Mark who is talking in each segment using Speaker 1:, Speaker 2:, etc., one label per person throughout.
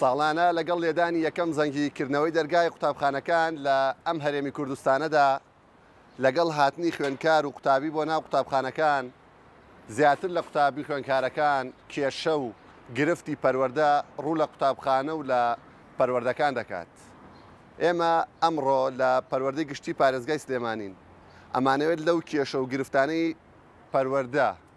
Speaker 1: ساڵانە لەگەڵ لێدانی یەکەم زەنگی کردنەوەی دەرگای قوتابخانەکان لە ئەم هەرێمی کوردستانەدا لەگەڵ هاتنی خوێندکار و قوتابی بۆ ناو قوتابخانەکان، زیاتر لە قوتابی خوێندکارەکان کێشە و گرفتی پەروەردە ڕوو لە قوتابخانە و لە پەروەردەکان دەکات. ئێمە ئەمڕۆ لە پەروەردەی گشتی پارێزگای سلێمانین. ئەمانەوێت لەو کێشە و گرفتانەی پەروەردە،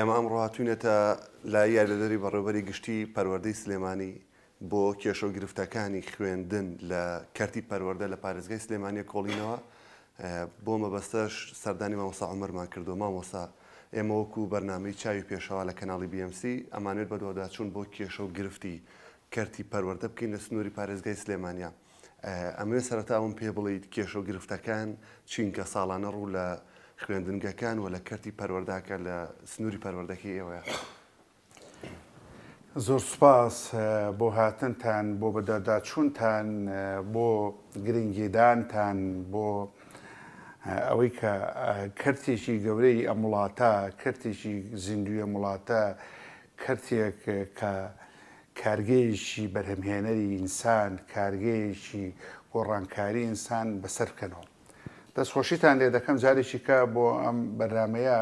Speaker 1: ئێمە ئەمڕۆ هاتوینەتە لای یاریدەدەری بەڕێوبەری گشتی پەروەردەی سلێمانی بۆ کێشە و گرفتەکانی خوێندن لە کەرتی پەروەەردە لە پارێزگای سلێمانە کۆڵینەوە بۆ مەبەستەش سەردانی مامۆسا عمرمان کردو مامۆسا ئێمە وەکو بەرنمەی چاوی پێشەوە لە کەناڵی BMC ئەمانێت بەدواداچوون بۆ کێشە و گرفتی کەرتی پەروەەردە بکەین لە سنووری پارێزگای سلێمانیا ئەمەوێت سەرەتا ئەوەم پێ بڵێیت کێشە و گرفتەکان چین کە ساڵانە ڕوو لە خوێندنگەکان و لە کەرتی پەروەرداکە لە سنووری پەروەردەکەی ئێوەیە؟
Speaker 2: زۆر سوپاس بۆ هاتنتان بۆ بەدەرداچوونتان بۆ گرنگیدانتان بۆ ئەوەی کە کەرتێکی گەورەی ئەم وڵاتە کەرتێکی زیندویە وڵاتە کەرتێک کە کارگەیەکی بەرهەمهێنەری ئینسان، کارگەیەکی گۆڕانکاری ئینسان بەسەر بکەنەوە. دەستخۆشیتان لێ دەکەم جارێکی کە بۆ ئەم بەرنامەیە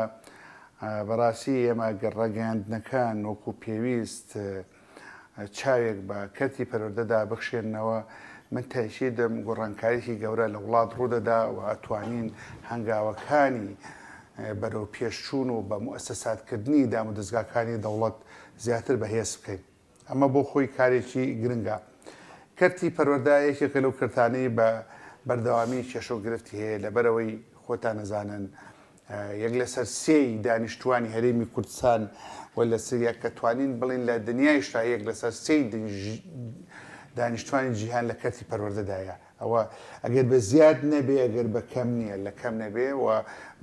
Speaker 2: بەڕاستی ئێمە گەر ڕاگەیاندنەکان وەکو پێویست چاوێک بە کەرتی پەروەردەدا بخشێنەوە من تایشی دەم گۆڕانکاریی گەورە لە وڵات ڕوودەدا و ئەتوانین هەنگاوەکانی بەرەو پێشچوون و بە موەسەساتکردنی دام و دەستگاکانی دەوڵەت زیاتر بەهێز بکەین. ئەمە بۆ خۆی کارێکی گرنگە. کەرتی پەروەردە یەکێکە لەو کەرتانەی بە بەردەوامی کێشە و گرفتی هەیە، لەبەرئەوەی خۆتان ئەزانن یەک لەسەر سێی دانیشتووانی هەرێمی کوردستان و لە سریاک کە توانین بڵێین لە دنیایشدا یەک لەسەر سێی دانیشتووانی جیهان لە کەرتی پەروەردەدایە. ئەوە ئەگەر بە زیاد نەبێ ئەگەر بە کەم نییە لە کەم نەبێ و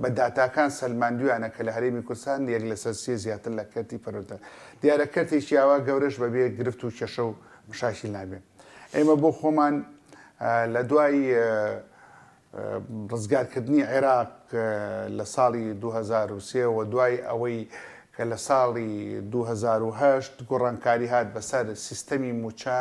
Speaker 2: بە داتاکان سەلماندویانە کە لە هەرێمی کوردستان یەک لەسەر سێ زیاتر لە کەرتی پەروەردە دیارە کەرتێکی ئاوا گەورەش بەبێ گرفت و کێشە و مشاکیل نابێ ئێمە بۆ خۆمان لە دوای ڕزگارکردنی عێراق لە ساڵی 2023 و دوای ئەوەی کە لە ساڵی دوو هەزار و هەشت گۆڕانکاری هات بەسەر سیستەمی مووچە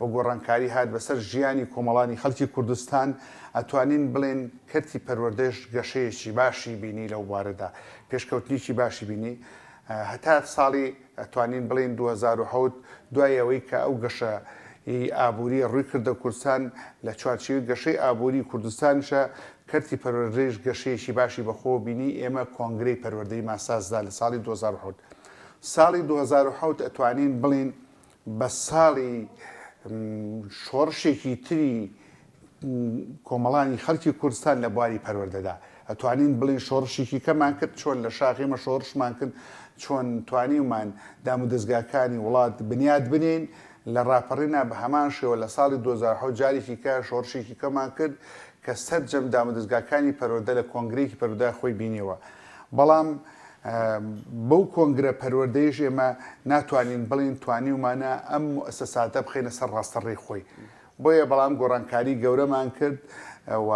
Speaker 2: و گۆڕانکاری هات بەسەر ژیانی کۆمەڵانی خەڵکی کوردستان، ئەتوانین بڵێین کەرتی پەروەردەش گەشەیەکی باشی بینی لەو بوارەدا، پێشکەوتنێکی باشی بینی هەتا ساڵی ئەتوانین بڵێین دوو هەزار و حەوت دوای ئەوەی کە ئەو گەشەی ئابوورییە ڕووی کردە کوردستان، لە چوارچێوەی گەشەی ئابووری کوردستانیشە کەرتی پەروەردەیش گەشەیەکی باشی بەخۆوە بینی، ئێمە کۆنگرەی پەروەردەی مان سازدا لە ساڵی دوو هەزار و حەوت. ساڵی دوو هەزار و حەوت ئەتوانین بڵێین بە ساڵی شۆڕشێکی تری کۆمەڵانی خەڵکی کوردستان لە بواری پەروەردەدا ئەتوانین بڵین شۆڕشێکی کەمان کرد چۆن لە شاخێمە شۆڕشمان کرد چۆن توانیومان دام و دەستگاکانی وڵات بنیاد بنین لە ڕاپەڕینا بە هەمان شێوە لە ساڵی 2010 جارێکی کە شۆڕشێکی کەمان کرد کە سەرجەم دامودەزگاکانی پەروەردە لە کۆنگرەیەکی پەروەردە خۆی بینیوە بەڵام بەو کۆنگرە پەروەردەیش ئێمە ناتوانین بڵین توانیومانە ئەم موسەساتە بخینە سەر ڕاستەڕی خۆی بۆیە بەڵام گۆڕانکاری گەورەمان کرد و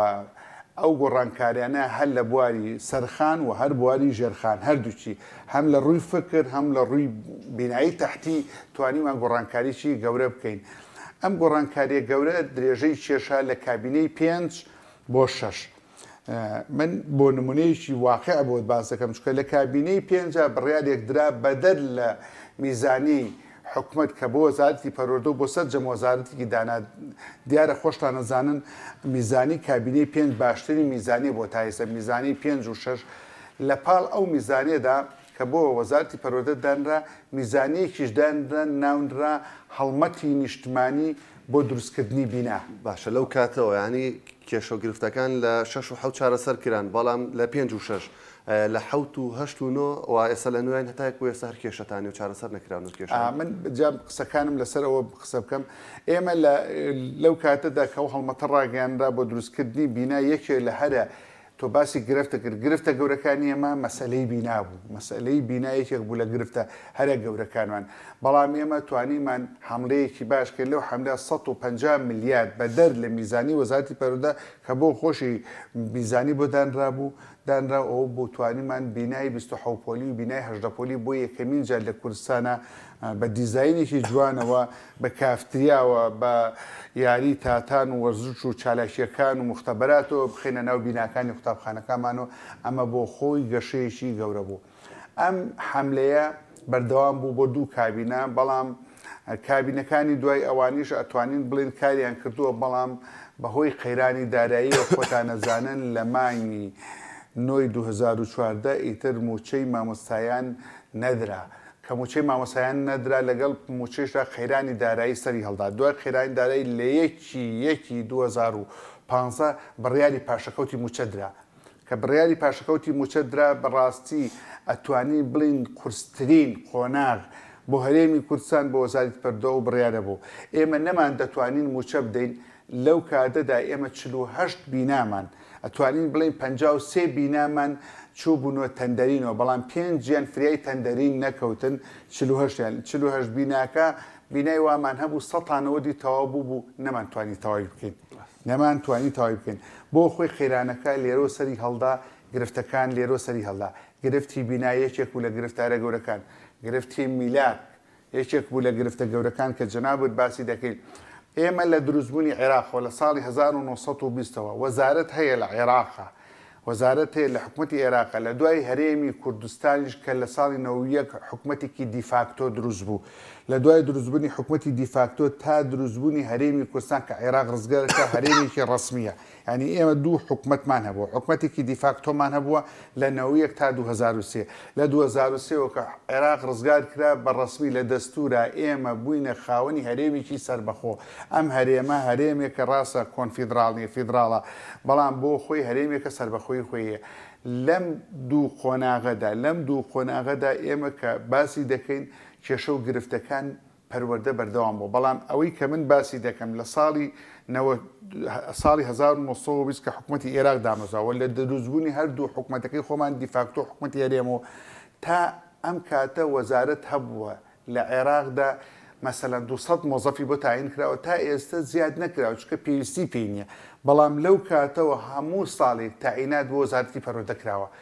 Speaker 2: ئەو گۆڕانکاریانە هەر لە بواری سەرخان و هەر بواری ژێرخان هەردووچی هەم لە ڕووی فکر هەم لە ڕووی بینایی تەحتی توانیمان گۆڕانکاریی گەورە بکەین. ئەم گۆڕانکاریە گەورە درێژەی کێشا لە کابینەی پێنج بۆ شەش. من بۆ نمونەیەکی واقع بۆت باس دەکەم چکە لە کابینەی پێنج بڕیارێک درا بەدەر لە میزانی حکومت کە بۆ وەزارەتی پەرۆردە بۆ سەر جەم وەزارەتێکی دانا دیارە خۆشتان نەزانن میزانی کابینەی پێنج باشترین میزانی بۆ تایسە میزانی پێنج و شش لە پاڵ ئەو میزانێدا کە بۆ وەزارەتی پەروەردە دانرا، میزانیەکیش دانرا ناونرا هەڵمەتی نیشتمانی بۆ دروستکردنی بینا.
Speaker 1: باشە لەو کاتەوە یانی کێشە و گرفتەکان لە شەش و حەوت چارەسەر کران بەڵام لە پێنج و شەش لە حەوت و هەشت و نۆ و ئێستا لە نۆیان هەتایەک و ئێستا هەر کێشەتانی و چارەسەر نەکراون و کێشە
Speaker 2: من جا قسەکانم لەسەر ئەوە قسە بکەم ئێمە لە لەو کاتەدا کە ئەو هەڵمەتە ڕاگەیانرا بۆ دروستکردنی بینا یەکێ لە هەرە تۆ باسی گرفتت کرد، گرفتە گەورەکانی ئێمە مەسەلەی بینا بوو، مەسەلەی بینا یەکێک بوو لە گرفتە هەرە گەورەکانمان، بەڵام ئێمە توانیمان حەملەیەکی باش کرد، لەو حەملە سەد و پەنجا ملیار بەدەر لە میزانیی وەزارەتی پەروەردە کە بۆ خۆشی میزانی بۆ دانرابوو، دانرا و ئەوە بوو توانیمان بینای بیست و حەوت پۆلی و بینای هەژدە پۆلی بۆ یەکەمین جار لە کوردستانا بە دیزاینێکی جوانەوە بە کافتریاوە، بە یاری تاتان و وەرزش و چالاکییەکان و موختەبەراتەوە بخەینە ناو بیناکانی قوتابخانەکانمان و ئەمە بۆ خۆی گەشەیەکی گەورە بوو. ئەم حەملەیە بەردەوام بوو بۆ دوو کابینە، بەڵام کابینەکانی دوای ئەوانیش ئەتوانین بڵێین کاریان کردووە، بەڵام بە هۆی قەیرانی داراییەوە خۆتان ئەزانن لە مانگی نۆی دوو هەزار و چواردە ئیتر مووچەی مامۆستایان نەدرا، کە مووچەی مامۆستایان نەدرا، لەگەڵ مووچەیشدا قەیرانی دارایی سەری هەڵدا، دوای قەیرانی دارایی لە یەکی یەکی دوو هەزار و پازدە بڕیاری پاشەکەوتی مووچە درا. کە بڕیاری پاشەکەوتی مووچە درا، بەڕاستی ئەتوانین بڵێین قورسترین قۆناغ بۆ هەرێمی کوردستان بۆ وەزاریت پەردو ئەو بڕیارە بوو. ئێمە نەمان دەتوانین مووچە بدەین، لەو کاتەدا ئێمە چل و هەشت بینامان، ئەتوانین بڵێین پەنجا و سێ بینامان چووبوونە تەندەرینەوە، بەڵام پێنجیان فریای تەندەرین نەکەوتن، چل و هەشت یان، چل و هەشت بیناکە بینای وامان هەبوو سەتا نەوەدی تەواو بووبوو نەمان توانی تەواوی بکەین، نەمان توانی تەواوی بکەین، بۆ خۆی قەیرانەکە لێرۆ سەری هەڵدا، گرفتەکان لێرۆ سەری هەڵدا، گرفتی بینا یەکێک بوو لە گرفتارە گەورەکان، گرفتی میلاک، یەکێک بوو لە گرفتە گەورەکان کە جەنابت باسی دەکەیت. ئێمە لە دروستبوونی عێراقەوە لە ساڵی هەزار و نۆ سەد و بیست ەوە وەزارەت هەیە لە عێراقە، وەزارەت هەیە لە حکومەتی عێراقە، لە دوای هەرێمی کوردستانیش کە لە ساڵی نەوەد و یەک حکومەتێکی دیفاکتۆ دروست بوو، لە دوای دروستبوونی حکومەتی دیفاکتۆ تا دروستبوونی هەرێمی کوردستان کە عێراق ڕزگارکرا هەرێمێکی ڕەسمییە، یانی ئێمە دوو حکومەتمان هەبووە، حکومەتێکی دیفاکتۆمان هەبووە لە نەوەی یەک تا دوو هەزار و سێ، لە دوو هەزار و سێ وە کە عێراق ڕزگار کرا بە ڕەسمی لە دەستوورا ئێمە بووینە خاوەنی هەرێمێکی سەربەخۆ، ئەم هەرێمە هەرێمێکە ڕاستە کۆنفیدڕاڵ نییە فیدڕاڵە بەڵام بۆ خۆی هەرێمێکە سەربەخۆیی خۆی هەیە لەم دوو قۆناغەدا، لەم دوو قۆناغەدا ئێمە کە باسی دەکەین کێشە و گرفتەکان پەروەردە بەردەوام بووە، بەڵام ئەوەی کە من باسی دەکەم لە ساڵی نەوەد ساڵی هەزار و نۆ سەد و بیست کە حکومەتی ئێراق دامەزرا و لە دروستبوونی هەردوو حکومەتەکەی خۆمان دیفاکتۆ حکومەتی هەرێم و تا ئەم کاتە وەزارەت هەبووە لە عێراقدا مەسەلەن دوو سەد مۆزەفی بۆ تاعین کراوە تا ئێستە زیاد نەکراوە چونکە پێویستی پێی نییە بەڵام لەو کاتەوە هەموو ساڵێک تاعینات بۆ وەزارەتی پەروەردە کراوە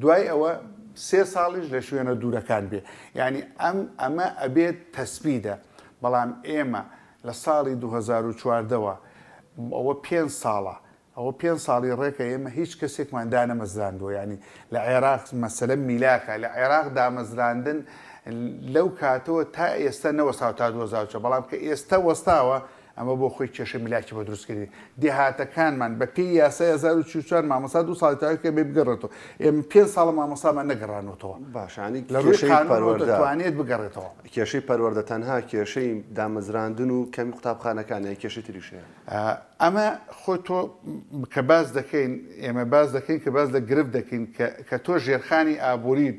Speaker 2: دوای ئەوە سێ ساڵیش لە شوێنە دوورەکان بێ یانی ئەم ئەمە ئەبێت تەسبیدە بەڵام ئێمە لە ساڵی دوو هەزار و چواردە وە ئەوە پێنج ساڵە ئەوە پێنج ساڵی ڕێکە ئێمە هیچ کەسێکمان دانەمەزراندووە یانی لە عێراق مەسەلە میلاکە لە عێراق دامەزراندن لەو کاتەوە تا ئێستا نەوەساو تا دوو هەزار و چوار بەڵام کە ئێستا وەستاوە ئەمە بۆ خۆی کێشەی ملاکی بۆ دروست کردین دێهاتەکانمان بە پێی یاسای هەزار و چل و چوار مامۆستا دوو ساڵی تەواوی کە بێ بگەڕێتەوە ئێمە پێنج ساڵە مامۆستامان نەگەڕانۆتەوە
Speaker 1: باشە ئەنی
Speaker 2: لە ڕووی کێشەی قانون پەروەردە دەتوانێت بگەڕێتەوە
Speaker 1: کێشەی پەروەردە تەنها کێشەی دامەزراندن و کەمی قوتابخانەکان یان کێشەی تریش هەیە ئا،
Speaker 2: ئەمە خۆ تۆ م، کە باس دەکەین ئێمە باس دەکەین کە باس لە گرفت دەکەین کە کە تۆ ژێرخانی ئابووریت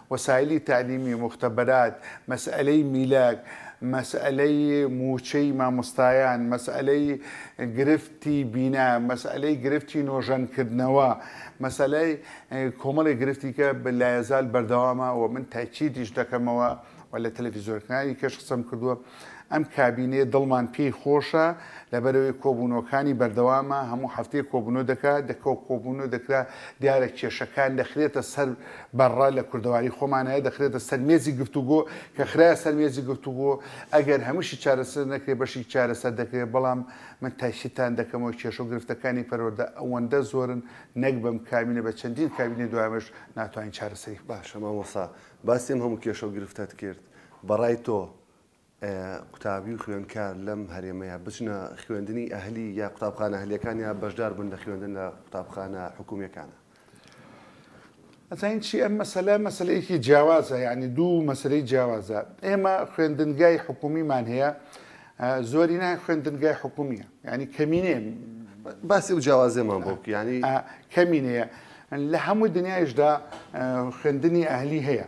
Speaker 2: وەسایلی تەعلیمی، موختەبەرات، مەسئەلەی میلەک، مەسئەلەی مووچەی مامۆستایان، مەسئەلەی گرفتی بینا، مەسئەلەی گرفتی نۆژەنکردنەوە، مەسئەلەی کۆمەڵێک گرفتی کە لایەزال بەردەوامە و من تاکیدیش دەکەمەوە و لە تەلەفیزیۆنەکانی کەش قسەم کردووە، ئەم کابینەیە دڵمان پێی خۆشە لەبەرئەوەی کۆبونەوەکانی بەردەوامە هەموو هەفتەیەک کۆبونەوە دەکا دەکەو کۆبونەوە دەکرا دیارە کێشەکان دەخرێتە سەر بەڕە لە کوردەواری خۆمانەیە دەخرێتە سەر مێزی گفتوگۆ کە خراە سەر مێزی گفتوگۆ ئەگەر هەمووشی چارەسەر نەکرێ بەشی چارەسەر دەکرێت بەڵام من تایسیتان دەکەمەوە کێشە و گرفتەکانی پەروەردە ئەوەندە زۆرن نەک بەم کابینە بە چەندین کابینەی دوایمەش ناتوانین چارەسەری
Speaker 1: باشە مامۆسا باسی ئەم هەموو کێشە و گرفتەت کرد بەڕای تۆ قوتابی و خوێندکار لەم هەرێمەیە بچنە خوێندنی ئەهلی یا قوتابخانە ئەهلیەکان یا بەشدار بن لە خوێندن لە قوتابخانە حکومیەکانە
Speaker 2: ئەزانین چی ئەم مەسەلە مەسلەیەکی جیاوازە یعنی دوو مەسلەی جیاوازە ئێمە خوێندنگای حکومیمان هەیە زۆری نای خوێندنگای حکومیە ینی کەمینێ
Speaker 1: باسی و جیاوازێمان بۆ ینی
Speaker 2: کەمینەیە لە هەموو دنیایشدا خوێندنی ئەهلی هەیە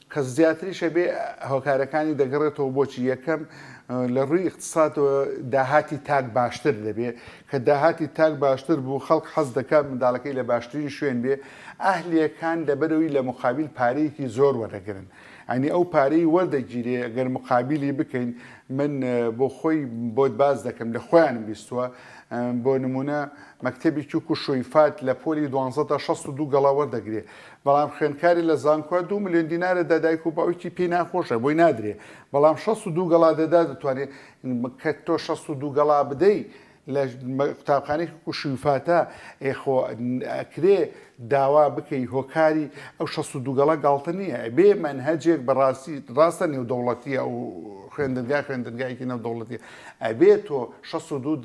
Speaker 2: کە زیاتریش هەبێ هۆکارەکانی دەگەڕێتەوە بۆچی یەکەم لە ڕووی اقتصادەوە داهاتی تاک باشتر دەبێ کە داهاتی تاک باشتر بوو خەڵک حەز دەکات منداڵەکەی لە باشترین شوێن بێ ئەهلیەکان لەبەرەوەی لە مقابل پارەیەکی زۆر وەرەگرن ئەنی ئەو پارەی وەردەگیرێ گەر مقابلی بکەین من بۆ خۆی بۆت باز دەکەم لە خۆیانم بیستووە بۆ نمونە مەکتتەبی چوک و شویفات لە پۆلی دوانزەدا 16 دوو گەڵا وەردەگرێ بەڵام خوێندکارێ لە زانکۆ دوو ملیۆن دینارە دا دایک و باوکی پێی ناخۆشە بۆی نادرێ بەڵام شەست و دوو گەڵا دەدا دەتوانێ کە تۆ شەست و دوو گەڵا بدەی لە قوتابخانێکی کوشیفاتە ئێخۆ ئەکرێ داوا بکەی هۆکاری ئەو شەست و دووگەڵە گاڵتە نییە بێ مەنهجێک بەڕاستی ڕاستە نێودەوڵەتیە و خوێندنگا خوێندنگایکی نێودەوڵەتی ئەبێ تۆ شەست و دوو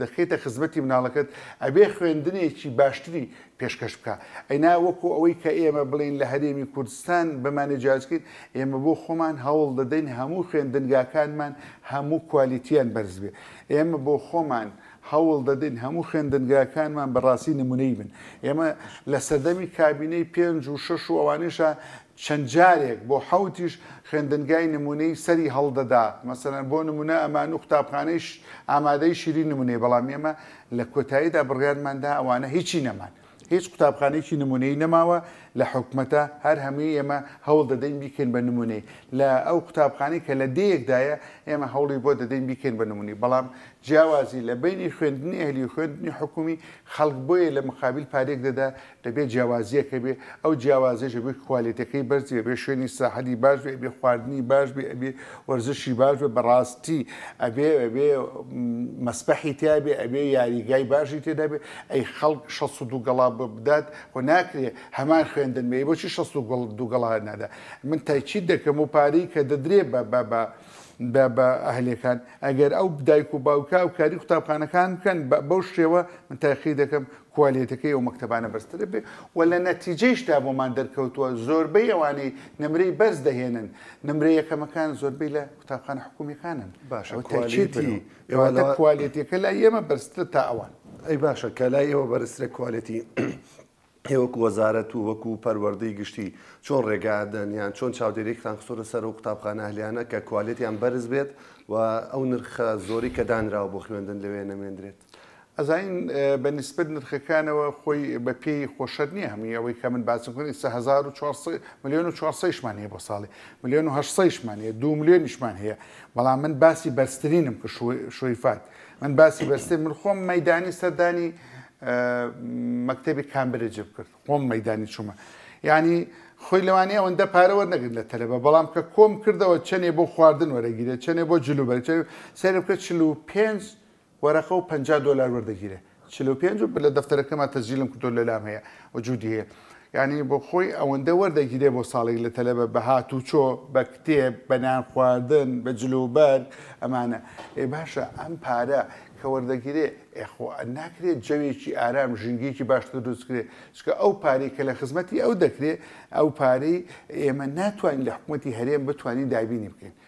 Speaker 2: دەخیتە خزمەتی مناڵەکەت ئەبێ خوێندنێکی باشتری پێشکەش بکا ئەینا وەکو ئەوەی کە ئێمە بڵێین لە هەرێمی کوردستان بمانێ جیاجکەین ئێمە بۆ خۆمان هەوڵ دەدەین هەموو خوێندنگاکانمان هەموو کوالیتیان بەرز بێ ئێمە بۆ خۆمان هەوڵ دەدەین هەموو خوێندنگاکانمان بەڕاستی نمونەی بن ئێمە لە سەردەمی کابینەی پێنج و شەش و ئەوانیشە چەند جارێک بۆ حەوتیش خوێندنگای نمونەی سەری هەڵدەدا مەسەلەن بۆ نمونە ئەمانو قوتابخانەی ئامادەی شیرین نمونەی بەڵام ئێمە لە کۆتاییدا بڕیارمان دا ئەوانە هیچی نەمان هیچ قوتابخانەیەکی نمونەیی نەماوە لە حکومەتە هەر هەموی ئێمە هەوڵ دەدەین بیکەین بە نمونەی لە ئەو قوتابخانەی کە لە دێیەک دایە ئێمە هەوڵی بۆ دەدەین بیکەین بە نمونی بەڵام جیاوازی لە بینی خوێندنی ئەهلی و خوێندنی حکومی خەڵک بۆیە لە مقابل پارێک دەدا دەبێ جیاوازییەک هەبێ، ئەو جیاوازییەش ئەبێ کوالێتیەکەی بەرز بێ، ئەبێ شوێنی سیاحەتی باش بێ، ئەبێ خواردنی باش بێ، ئەبێ وەرزشی باش بێ، بەڕاستی ئەبێ ئەبێ مەسبەحی تیا بێ، ئەبێ یاریگای باشی تێدا بێ، ئەی خەڵک شەست و دوو گەڵا بدات، خۆ ناکرێ هەمان خوێندن بێ، ئەی بۆچی شەست و دوو گەڵا نادا؟ من تاکید دەکەم و پارەی کە دەدرێ بە بە بە بە بە ئەهلەکان، ئەگەر ئەو دایک و باوکە هاوکاری قوتابخانەکان بکەن بە بەو شێوە، من تاقی دەکەم کوالێتەکەی ئەو مەکتەبانە بەرزترە بێ و لە نەتیجەیشدا بۆمان دەرکەوتووە زۆربەی ئەوانەی نمرەی بەرز دەهێنن نمرە یەکەمەکان زۆربەی لە قوتابخانە حکومیەکانن
Speaker 1: باشە
Speaker 2: کوالێتیەکە لای ئێمە بەرزترە تا ئەوان
Speaker 1: ئەی باشە کە لای ئێوە بەرزترە کوالێتی هێوەکو وەزارەت و وەکو پەروەردەی گشتی چۆن ڕێگادەن یان چۆن چاودێریێکتان خسۆرە سەر و قوتابخانە هلیانە کە کوالێتیان بەرز بێت و ئەو نرخە زۆری کە دانراوە بۆ خوێندن لەوێ نەمێندرێت.
Speaker 2: ئەزانین بە نیسبەت نرخەکانەوە خۆی بە پێی خۆشەر نییە هەمووی ئەوەی کە من باسم کردن ئیستا 1400 ملیۆن و 400 شمان هەیە بۆ ساڵی ملیۆن و 800 شمان هەیە دو ملیۆنیشمان هەیە بەڵام من باسی بەرزترینم کە شویفات من باسی بەرزتر من خۆم مەدانی سەردانی مەکتتەبی کامبرێجە بکرد خۆم مەدانی چوومە ینی خۆی لەوانەیە ئەوەندە پارەوە نەگرن لە تەلەبە بەڵام کە کۆم کردەوە چەنێ بۆ خواردن وەرەگیرێت چەنێ بۆ جلوبەر سەر بکە 45 وەرەقە و پەنجا دۆلار وەردەگیرێ. چل و پێنج و بلە دەفتەرەکەمان تەسجیلم کردووە لەلام هەیە و جوودی هەیە یانی بۆ خۆی ئەوەندە وەردەگیرێ بۆ ساڵێک لە تەلەبە بە هاتووچۆ بە کتێب بە نان خواردن بە جل و بەرگ ئەمانە ئێ باشە ئەم پارە کە وەردەگیرێ ئێ خۆ ناکرێ جەوێکی ئارام ژینگەیەکی باشتر دروست کرێ چونکە ئەو پارەی کە لە خزمەتی ئەو دەکرێ ئەو پارەی ئێمە ناتوانین لە حکوومەتی هەرێم بتوانین دابینی بکەین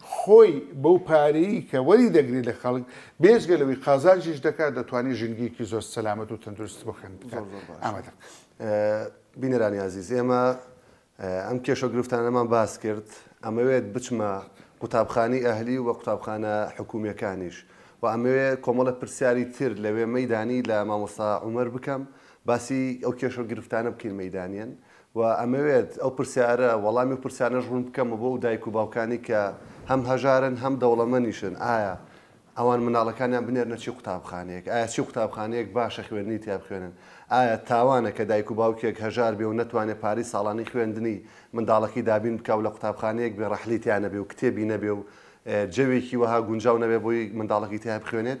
Speaker 2: خۆی بەو پارەی کە وەری دەگرێت لە خەڵک بێجگە لەوەی قازانجیش دەکات دەتوانێت ژینگەیەکی زۆر سەلامەت و تەندروست بۆ خوێن بکات ئامادە بکات.
Speaker 1: بینەرانی ئازیز ئێمە ئەم کێشەو گرفتانەمان باس کرد ئەمەوێت بچمە قوتابخانەی ئەهلی و قوتابخانە حکومیەکانیش و ئەمەوێت کۆمەڵێک پرسیاری تر لەوێ مەیدانی لە مامۆستا عومەر بکەم باسی ئەو کێشەو گرفتانە بکەین مەیدانیەن و ئەمەوێت ئەو پرسیارە وەڵامی ئەو پرسیانەش ڕوون بکەم بۆ ئەو دایک و باوکانی کە هەم هەژارن هەم دەوڵەمەنیشن ئایا ئەوان مناڵەکانیان بنێرنە چی قوتابخانەیەک ئایا چی قوتابخانەیەک باشە خوێندنی تیا بخوێنن ئایا تاوانە کە دایک و باوکێک هەژار بێ و نەتوانێ پارەی ساڵانی خوێندنی منداڵەکەی دابین بکا و لە قوتابخانەیەک بێ ڕەحلی تیا نەبێ و کتێبی نەبێ و جەوێکی وەها گونجاو نەبێ بۆی منداڵەکەی تیا بخوێنێت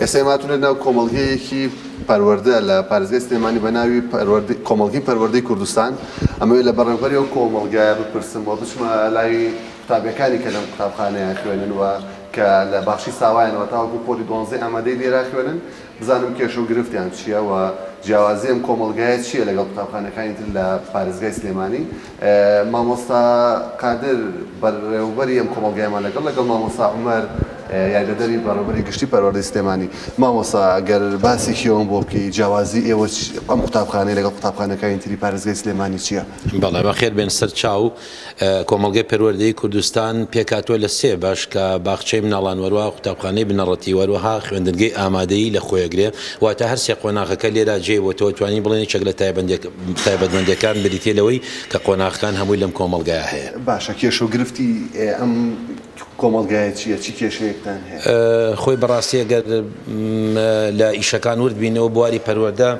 Speaker 1: ئێستای ماتوو لە ناو کۆمەڵگەیەکی پەروەردە لە پارێزگای سلێمانی بە ناوی کۆمەڵگەی پەروەردەی کوردستان ئەمەوێت لە بەڕێوبەری ئەو کۆمەڵگایە بپرسم و بچمە لای قوتابیەکانی کە لەم قوتابخانەیە خوێنن و کە لە باخشی ساوایانەوە تاوەکو پۆلی دۆنزەی ئامادەی لێرا خوێنن بزانم کێشە و گرفتیان چییە و جیاوازی ئەم کۆمەڵگایە چییە لەگەڵ قوتابخانەکانی تر لە پارێزگای سلێمانی مامۆستا قادر بەڕێوبەری ئەم کۆمەڵگایەمان لەگەڵ لەگەڵ مامۆستا عومەر یاریدەدەری بەڕێوبەری گشتی پەروەردەی سلێمانی مامۆستا گەر باسێکی ئەوەم بۆ بکەی جیاوازی ئێوە ئەم قوتابخانەیە لەگەڵ قوتابخانەکانی تری پارێزگای سلێمانی چیە؟
Speaker 3: بەڵێ بەخێر بێن سەر چاو. کۆمەڵگەی پەروەردەی کوردستان پێکهاتووە لە سێ بەش کە باخچەی مناڵان وەروەها قوتابخانەی بنەڕەتی وەروەها خوێندنگەی ئامادەیی لە خۆیەگرێ. واتە هەر سێ قۆناغەکە لێرا جێی بۆ تۆ توانی بڵێن یەکێک لە تایبەتمەندیەکان بریتیە لەوەی کە قۆناغەکان هەمووی لەم کۆمەڵگایا هەیە.
Speaker 1: باشە کێشە و گرفتی ئەم کۆمەڵگایە چیە؟ چی کێشەیەکتان هەیە؟
Speaker 3: خۆی بەڕاستی ئەگەر لە ئیشەکان ورد بینەوە بواری پەروەردە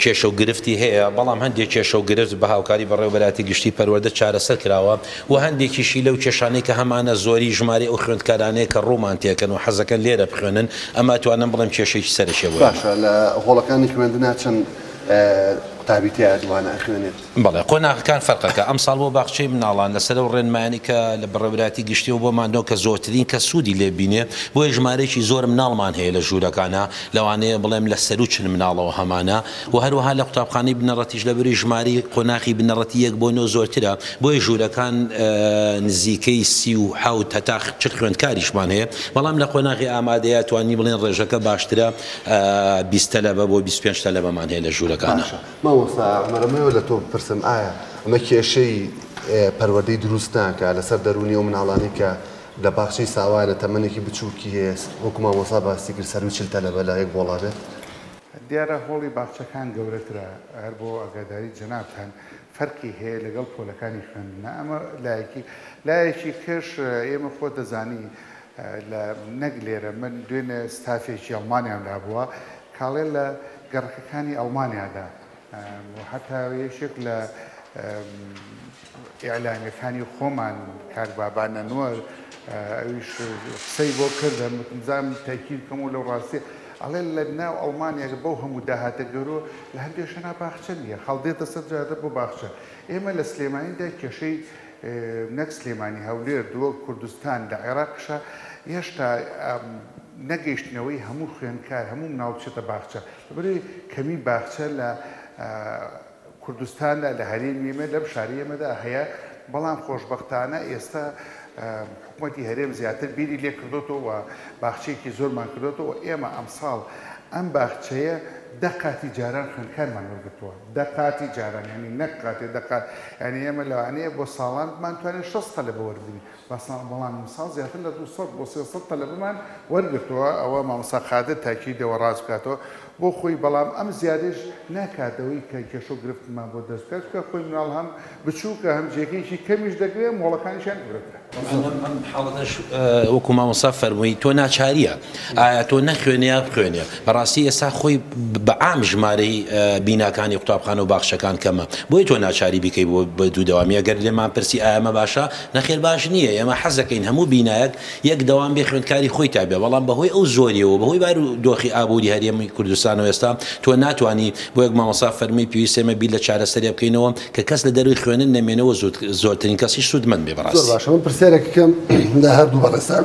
Speaker 3: کێشە و گرفتی هەیە بەڵام هەندێک کێشە و گرفت بە هاوکاری بەڕێوەبەرایەتی گشتی پەروەردە چارەسەر کراوە، و هەندێکیشی لەو کێشانەی کە هەمانە زۆری ژمارەی ئەو خوێندکارانەیە کە ڕوومان تێکەن و حەزەکەن لێرە بخوێنن، ئەمە ئەتوانم بڵێم کێشەیەکی سەرەکیە بۆیان.
Speaker 1: باشە لە هۆڵەکانی خوێندنا چەند قوتابی تیایە دووانە ئەخوێنێت؟
Speaker 3: بەڵێ قۆناغەکان فەرقەکە، ئەمساڵ بۆ باخچەی مناڵان لەسەر ئەو ڕێنمایانەی کە لە بەڕێوەبەرایەتی گشتیەوە بۆمان دەون کە زۆرترین کەس سوودی لێ ببینێ بۆیە ژمارەیەکی زۆر مناڵمان هەیە لە ژوورەکانا لەوانەیە بڵێم لە سەروو چل مناڵەوە هەمانە وە هەروەها لە قوتابخانەی بنەڕەتیش لە بری ژمارەی قۆناخی بنەڕەتی یەک بۆ نۆ زۆرترە بۆیە ژوورەکان نزیکەی سی و حەوت هەتا چل خوێندکاریشمان هەیە بەڵام لە قۆناغی ئامادەیە توانی بڵێن ڕێژەکە باشترە بیست تەلەبە بۆ بیست و پێنج تەلەبەمان هەیە لە ژوورەکانا.
Speaker 1: باشە مامۆستا عومەر ئەمەوێ لە تۆ بپرسم ئایا ئەمە کێشەی پەروەردەی دروست ناکا لەسەر دەروونی ئەو مناڵانەی کە لە باخچەی ساوایانە تەمەنێکی بچووکی هەیە وەکو مامۆسا باسی کرد سەرووی چل تەلەبە لە یەک بۆڵا بێت؟
Speaker 2: دیارە هۆڵی باخچەکان گەورەترە، هەر بۆ ئاگاداری جەنابتان فەرقی هەیە لەگەڵ پۆلەکانی خوێندنە، ئەمە لایەکی، لایەکی ترش ئێمە خۆت دەزانی لە نەک لێرە من دوێنێ ستافێکی ئەڵمانیام لابووە کاڵێ لە گەڕەکەکانی ئەڵمانیادا و حەتا یەکێک لە ئیعلانەکانی خۆمان کاک بابان نەنوەر ئەویش قسەی بۆ کردم وتمزان تەکیل کەم و لەو ڕاستی ئەڵێ لە ناو ئەڵمانیاگە بەو هەموو داهاتە گەرۆ لە هەندێک شەنا باخچە نییە خەڵدێتە سەر جادە بۆ باخچە ئێمە لە سلێمانیدا کێشەی نەک سلێمانی هەولێر دووە کوردستان لە عێراقشە هێشتا نەگەیشتنەوەی هەموو خوێنکار هەموو ناوچێتە باخچە بەبری کەمی باخچە لە کوردستاندا لە هەرێمی ئێمە لەم شاری ئێمەدا هەیە، بەڵام خۆشبەختانە ئێستا حکومەتی هەرێم زیاتر بیری لێ کردۆتەوە و باخچەیەکی زۆرمان کردۆتەوە، ئێمە ئەمساڵ ئەم باخچەیە دە قاتی جاران خوێندکارمان وەرگرتووە، دە قاتی جاران یانی نەک قاتێ دە قات، یانی ئێمە لەوانەیە بۆ ساڵان بمانتوانێ شەست تەلەبە وەربگرین. بەسە بەڵام ئیمساڵ زیاتر لە دوو سەد بۆ سێ سەد تەلەبەمان وەرگرتووە ئەوە مامۆستا قادر تاکیدەوە ڕاست بکاتەوە بۆ خۆی بەڵام ئەم زیادەیش ناکات ئەوەی کە کێشە و گرفتمان بۆ دەست بکات چونکە خوی مناڵ هەم بچووکە هەم جێگەیەکی کەمیش دەگرێ مۆڵەکانیشیان گەورەترە.
Speaker 3: ئەم حاڵەتەش وەکو مامۆستا فەرمووی تۆ ناچارییە ئایا تۆ نەخوێنێ یا بخوێنێ بەڕاستی ئێستا خۆی بە عام ژمارەی بیناکانی قوتابخانە و باخچەکان کەمە بۆیە تۆ ناچاری بیکەی بۆ بەدوودەوامی ئەگەر لێمان پرسی ئایا ئەمە باشە نەخێر باش نییە ئێمە حەز دەکەین هەموو بینایەک یەک دەوام بێ خوێندکاری خۆی تیا بێ بەڵام بەهۆی ئەو زۆریەوە و بەهۆی بارو دۆخی ئابووری هەرێمی کوردستانەوە ئێستا تۆ ناتوانی بۆ یەک مامۆستا فەرمی پێویستە ئێمە بیر لە چارەسەرێ بکەینەوە کە کەس لە دەرووی خوێنن نەمێنێ و زۆرترین کەسیش سوودمەند بێ
Speaker 2: بەڕاستی.
Speaker 3: زۆر
Speaker 1: باشە من پرسیارێک کەم لە هەردوو بەڕێزتان.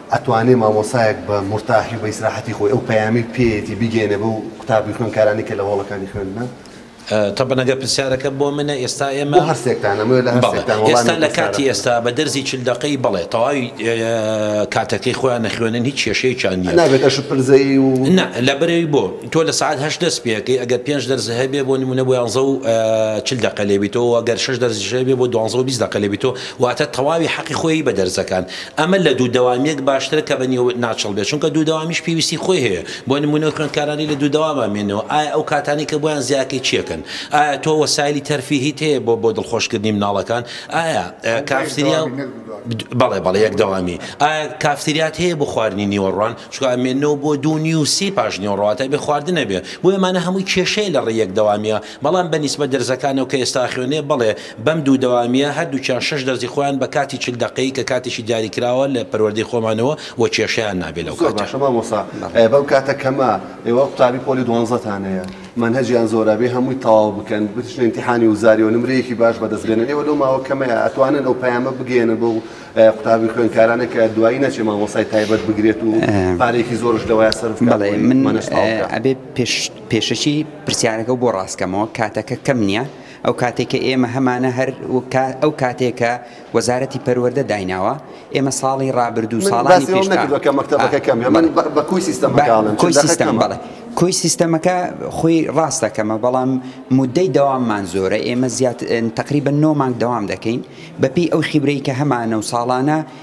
Speaker 1: ئەتوانێ مامۆستایەک بە مورتاحی و بە ئیسراحەتی خۆی ئەو پەیامەی پێیەتی بیگەیەنێ بەو قوتابی و خوێندکارانەی کە لە هۆڵەکانی خوێندنە؟
Speaker 3: تەبەن ئەگەر پرسیارەکە بۆ منە ئێستا ئێمە.
Speaker 1: بۆ هەرسێکتانە مەوێ لە هەرسێکتان وەڵامی
Speaker 3: ئێستا لە کاتی ئێستا بە دەرزی چل دەقەی بەڵێ تەواوی کاتەکەی خۆیان نەخوێنن هیچ کێشەیەکیان
Speaker 1: نییە نابێت ئەش پرزەی و نا
Speaker 3: لە بەرەی بۆ تۆ لە سەعات هەشت دەست پێکەی ئەگەر پێنج دەرزە هەبێ بۆ نمونە بۆ یانزە و چل دەقە لێبیتەوە گەر شەش دەرزیشە بێ بۆ دوانزە و بیست دەقە لێبیتەوە واتە تەواوی حەقی خۆی بە دەرزەکان ئەمە لە دوو دەوامییەک باشترە کە بە نیوە ناچڵ بێت، چونکە دوو دەوامیش پێویستی خۆی هەیە، بۆ نموونە خوێندکارانی لە دوو دەواما مێنەوە، ئایا ئەو کاتانەی کە بۆیان زیاکەی چیەکەن؟ ئایا تۆ وەسایلی تەرفیهیت هەیە بۆ بۆ دڵخۆشکردنی مناڵەکان؟ ئایا کافتریا و بەڵێ بەڵێ یەک دەوامی، ئایا کافتریات هەیە بۆ خواردنی نیوەڕوان؟ چونکە ئەمێنەوە بۆ دوو نیو سێی پاش نیوەڕۆ واتە ئەبێ خواردن هەبێ، بۆیە ئەمانە هەمووی کێشەیە لە ڕێی یەک دەوامییە. بەڵام بە نیسبەت دەرزەکانەوە کە ئێستا ئەخوێنێ، بەڵێ، بەم دوو دەوامییە هەردووکیان شەش دەرزی خۆیان بە کاتی چل دەقەیی کە کاتێکی دیاریکراوە لە پەروەردەی خۆمانەوە و کێشەیان نابێ لەو
Speaker 1: زۆر کاتە. باشە مامۆستا بەم کاتە کەمە ئێوە قوتابی پۆلی دوانزەتان هەیە مەنهەجیان زۆرە ئەبێ هەمووی تەواو بکەن بچنە ئیمتیحانی وزاری و نمرەیەکی باش بەدەست بێنن ئێوە لەو ماوە کەمەیە ئەتوانن ئەو پەیامە بگەیەنن بەو قوتابی خوێندکارانە کە دوایی نەچێ مامۆستای تایبەت بگرێت و پارەیەکی زۆرش لەوایە سەرف
Speaker 4: کات بۆی مەنهەج تەواو بکا. بەڵێ من ئەبێ پێش پێشەکی پرسیارەکەو بۆ ڕاستکەمەوە کاتەکە کەم نیە ئەو کاتەی کە ئێمە هەمانە هەر وکە ئەو کاتەیە کە وەزارەتی پەروەردە دایناوە ئێمە ساڵی ڕابردوو ساڵانی پێش
Speaker 1: من باسی ئەوە نەکردوە کە مەکتەبەکە کەمە من بە کۆی سیستەمەکە
Speaker 4: ئەڵێم کۆی سیستەم بەڵێ کۆی سیستەمەکە خۆی ڕاستە کەمە بەڵام مودەی دەواممان زۆرە ئێمە زیاتر تەقریبەن نۆ مانگ دەوام دەکەین بەپێی ئەو خیبرەی کە هەمانە و ساڵانە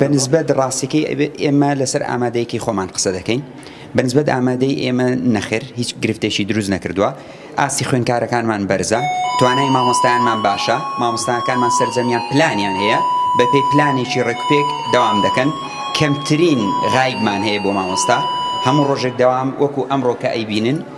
Speaker 4: بە نسبەت ڕاستیەکەی ئێمە لەسەر ئامادەیەکی خۆمان قسە دەکەین بە نسبەت ئامادەی ئێمە نەخێر هیچ گرفتێکی دروست نەکردووە ئاستی خوێنکارەکانمان بەرزە توانای مامۆستایانمان باشە مامۆستاکانمان سەررجەمیان پلانیان هەیە بەپی پلانێکی ڕێکپێک داوام دەکەن کەمترین غایبمان هەیە بۆ مامۆستا هەموو ڕۆژێک داوام وەکو ئەمڕۆکە ئەیبینن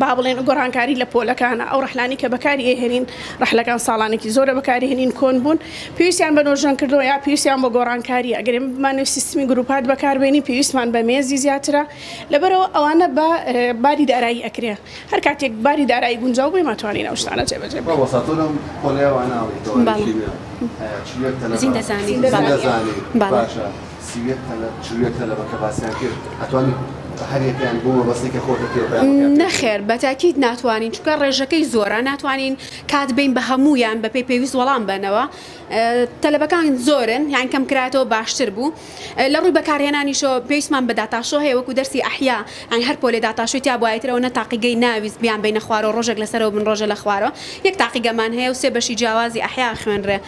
Speaker 5: با بڵێن گۆڕانکاری لە پۆلەکانە، ئەو ڕەحلانەی کە بەکاری ئەهێنین، ڕەحلەکان ساڵانێکی زۆرە بەکاری هێنین، کۆن بوون، پێویستیان بە نۆژەن کردنەوە یا پێویستیان بە گۆڕانکارییە، ئەگەر ئێمە بمانەوێت سیستمی گرووپات بەکار بێنین، پێویستمان بە مێزی زیاترە، لەبەرئەوە ئەوانە بە باری دارایی ئەکرێ، هەر کاتێک باری دارایی گونجاو بێ ماتوانین ئەو شتانە
Speaker 1: جێ بەجێ بکەین.
Speaker 6: نەخێر بە تاکید ناتوانین چونکە ڕێژەکەی زۆرە ناتوانین کات بین بە هەموویان بەپێی پێویست وەڵام بەنەوە تەلەبەکان زۆرن یان کەم کراتەوە باشتر بوو لە ڕووی بەکارهێنانیشۆ پێویستمان بە داتاشۆ هەیە وەکو دەرسی ئەحیا ئەین هەر پۆلێ داتاشۆی تیا بایەترەوە نە تاقیگەی ناویست بیان بینە خوارەوە ڕۆژێک لەسەرەوە بن ڕۆژە لە خوارەوە یەک تاقیگەمان هەیە و سێ بەشی جیاوازی ئەحیا
Speaker 2: ئەخوێنرێ.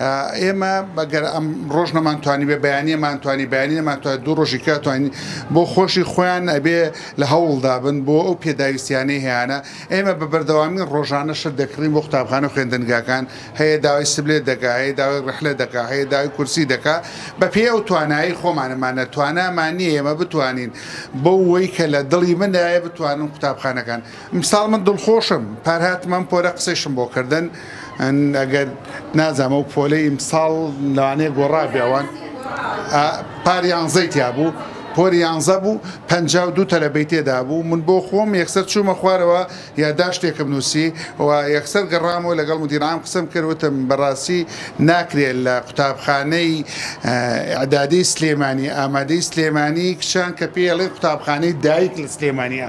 Speaker 2: ئێمە بەگەر ئەم ڕۆژ نەمان توانی بێ بەیانەمان توانی بەیانی نەمان توانێت دوو ڕۆژی کا توانین بۆ خۆشی خۆیان ئەبێ لە هەوڵدا بن بۆ ئەو پێداویستیانەی هەیەە ئێمە بە بەردەوامی ڕۆژانە شت دەکڕین بۆ قوتابخانە خوێندنگاکان هەیە داوای سبلێت دەکە هەیە داوای ڕحلە دەکە هەیە داوای کورسی دەکە بە پێ ئەو توانایی خۆمانەمانە توانامانە ئێمە بتوانین بۆ وەی کە لە دڵی مندایە بتوانن قوتابخانەکان ئمساڵ من دڵخۆشم پار هاتم ئەم پۆلە قسەیشم بۆ کردن ئەگەر نازام ئەو پۆلەی ئمساڵ لەوانەیە گۆڕابێ ئەوان پار یانزەی تیا بوو پۆری یانزە بوو پ دوو تەلەبەی تێدا بوو من بۆ خۆم یەکسەر چوومە خوارەوە یاداشتێکم نووسی و یەکسەر گەڕامەوە لەگەڵ مدیرام قسم کردوتم بەڕاستی ناکرێت لە قوتابخانەی عدادی سلێمانی ئامادەی سلێمانی کچان کە پێڵێ قوتابخانەی دایک لە سلێمانیا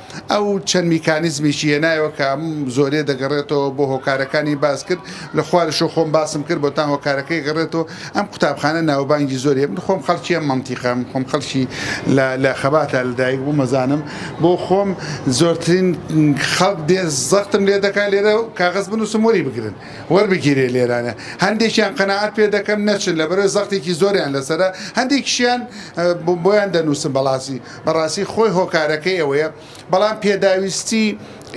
Speaker 2: ئەو چەند میکانیزمێکی هێنایەوە کە ئەم زۆریە دەگەڕێتەوە بۆ هۆکارەکانی باس کرد لە خوارشەوە خۆم باسم کرد بۆتان هۆکارەکەی گەڕێتەوە ئەم قوتابخانە ناوبانگی زۆریە من خۆم خەڵکی ئەم مەنتیقە من خۆم خەڵکی لە خەباتە لەدایک بووم مەزانم بۆ خۆم زۆرترین خەڵک دێ زەختم لێ دەکا لێرە کاغەز بنووسم وەری بگرن وەربگیرێ لێرانە هەندێکیان قەنەعات پێ دەکەم نەچن لەبەرەوەی زەختێکی زۆریان لەسەرە هەندێکشیان بۆیان دەنووسم بەڵاسی بەڕاستی خۆی هۆکارەکەی ئەوەیە، بەڵام پێداویستی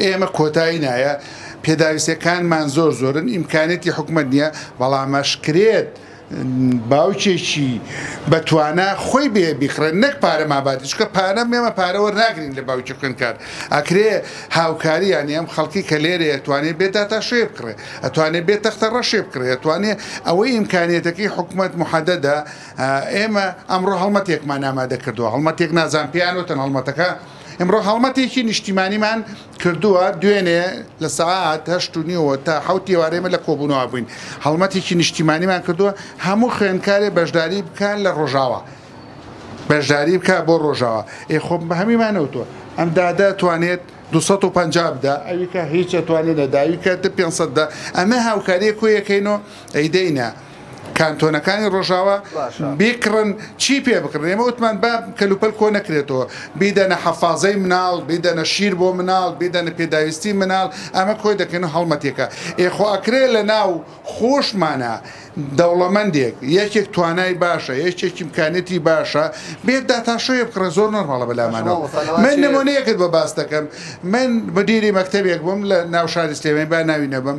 Speaker 2: ئێمە کۆتایی نایە، پێداویستیەکانمان زۆر زۆرن، ئیمکانیەتی حکومەت نیە، بەڵام ئەشکرێت باوکێکی بە توانا خۆی بێ بیکڕێت نەک پارەمان بادێت، چونکە پارە ئێمە پارە وەرناگرین لە باوکی خوێندکار، ئەکرێ هاوکاری یانی ئەم خەڵکی کە لێرەیە ئەتوانێ بێ داتا شێ بکڕێ، ئەتوانێ بێ تەختە ڕەشێ بکڕێ، ئەتوانێ ئەوەی ئیمکانیەتەکەی حکومەت محەدەدە، ئێمە ئەمڕۆ هەڵمەتێکمان ئامادە کردووە، هەڵمەتێک نازانم پێیان وتن هەڵمەتەکە، ئیمڕۆ هەڵمەتێکی نیشتیمانیمان کردووە، دوێنێ لە سەعات هەشت و نیوەوە تا حەوتی ئێوارە ئێمە لە کۆبوونەوە بووین، هەڵمەتێکی نیشتیمانیمان کردووە هەموو خوێندکارێ بەشداری بکا لە ڕۆژاوا، بەشداری بکا بۆ ڕۆژاوا، ئێ خۆ هەموویمان نەوتووە ئەم دادە ئەتوانێت دوو سەد و پەنجا بدا، ئەوی کە هیچ ئەتوانێ نەدا، ئەوی کە دە پێنج سەد دا، ئەمە هاوکارییەک کۆیەکەین و ئەیدەینە. کانتۆنەکانی ڕۆژاوا بیکڕن چی پێ بکڕن ئێمە وتمان با کەلوپەل کۆ نەکرێتەوە بیدەنە حەفازەی مناڵ بیدەنە شیر بۆ مناڵ بیدەنە پێداویستی مناڵ ئەمە کۆی دەکەن و هەڵمەتێکە ئێ خۆ ئەکرێ لە ناو خۆشمانە دەوڵەمەندێک یەکێک توانای باشە یەکێکی امکانیەتی باشە بێت داتاشۆیە بکڕێ زۆر نۆرماڵە بە لامانەوە من نمونەیەکت بۆ باس دەکەم من مدیری مەکتەبێک بووم لە ناو شاری سلێمانی با ناوی نەبەم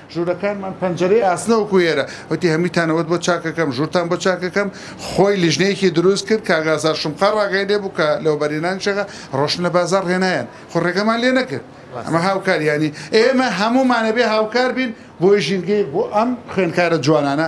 Speaker 2: ژوورەکانمان پەنجەرەی ئاسنە وەکو ئێرە. وتی هەموی تانەوەت بۆ چاکەکەم ژوورتان بۆ چاکەکەم خۆی لیژنەیەکی دروست کرد کاک ئازاد شمقا ڕاگەی لێبوو کە لەوبەرهێنانی شەکە ڕۆشتن لە بازاڕ هێنایان خۆ ڕێگەمان لێ نەکرد ئەمە هاوکار یانی ئێمە هەموومانەبێ هاوکار بین بۆی ژینگەیەک بۆ ئەم خوێنکارە جوانانە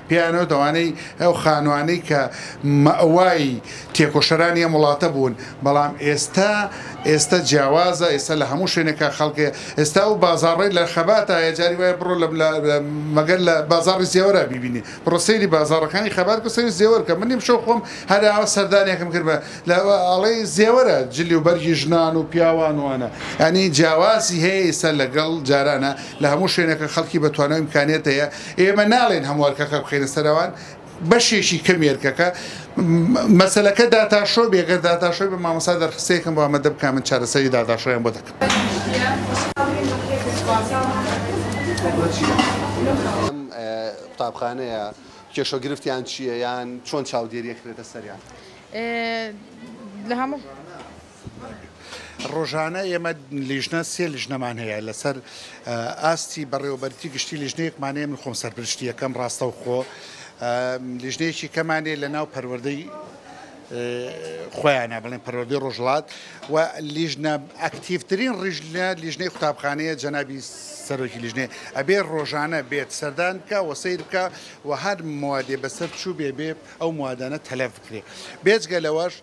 Speaker 2: پێیانەوت ئەوانەی ئەو خانوانەی کە مەئوای تێکۆشەرانی ئەم وڵاتە بوون بەڵام ئێستا ئێستا جیاوازە ئێستا لە هەموو شوێنێکا خەڵک ئێستا ئەو بازاڕەی لە خەباتایە جاری وایە بڕۆ لە مەگەر لە بازاڕی زێوەرا بیبینی بڕۆ سەیری بازاڕەکانی خەبات بکە سەیری زێوەر کە من ئیمشەو خۆم هەر ئاوا سەردانێکم کرد بە لە ئەڵێ زێوەرە جلی و بەرگی ژنان و پیاوان وانە یانی جیاوازی هەیە ئێستا لەگەڵ جارانە لە هەموو شوێنێکە خەڵکی بە توانای ئیمکانیەت هەیە ئێمە ناڵێن هەموو ئەرکەکە بخەینە سەر ئەوان، بەشێکی کەمی ئەرکەکە، مەسەلەکە داتاشۆ بێ، گەر داتاشۆی بێ مامۆستا دەرخستەیەکم بۆ ئامەدە بکا من چارەسەری داتاشۆیان بۆ دەکەم.
Speaker 1: لەم قوتابخانەیە کێشە و گرفتیان چییە یان چۆن چاودێرییەک
Speaker 7: کرێتە سەریان؟
Speaker 2: ڕۆژانە ئێمە لیژنە سێ لیژنەمان هەیە لەسەر ئاستی بەڕێوەبەرتی گشتی لیژنەیەکمانەیە من خۆم سەرپشتی یەکەم ڕاستەوخۆ لیژنەیەکی کەمانێ لە ناو پەروەردەی خۆیانە بڵێن پەرۆدی ڕۆژڵات و لیژنە ئەکتیفترین ڕژلە لیژنەی قوتابخانەیە جەنابی سەرۆکی لیژنێ ئەبێ ڕۆژانە بێت سەردان بکە و سیر بکە و هەر موادێ بەسەر چوو بێ بێ ئەو موادانە تەلەف بکرێ بێجگە لەوەش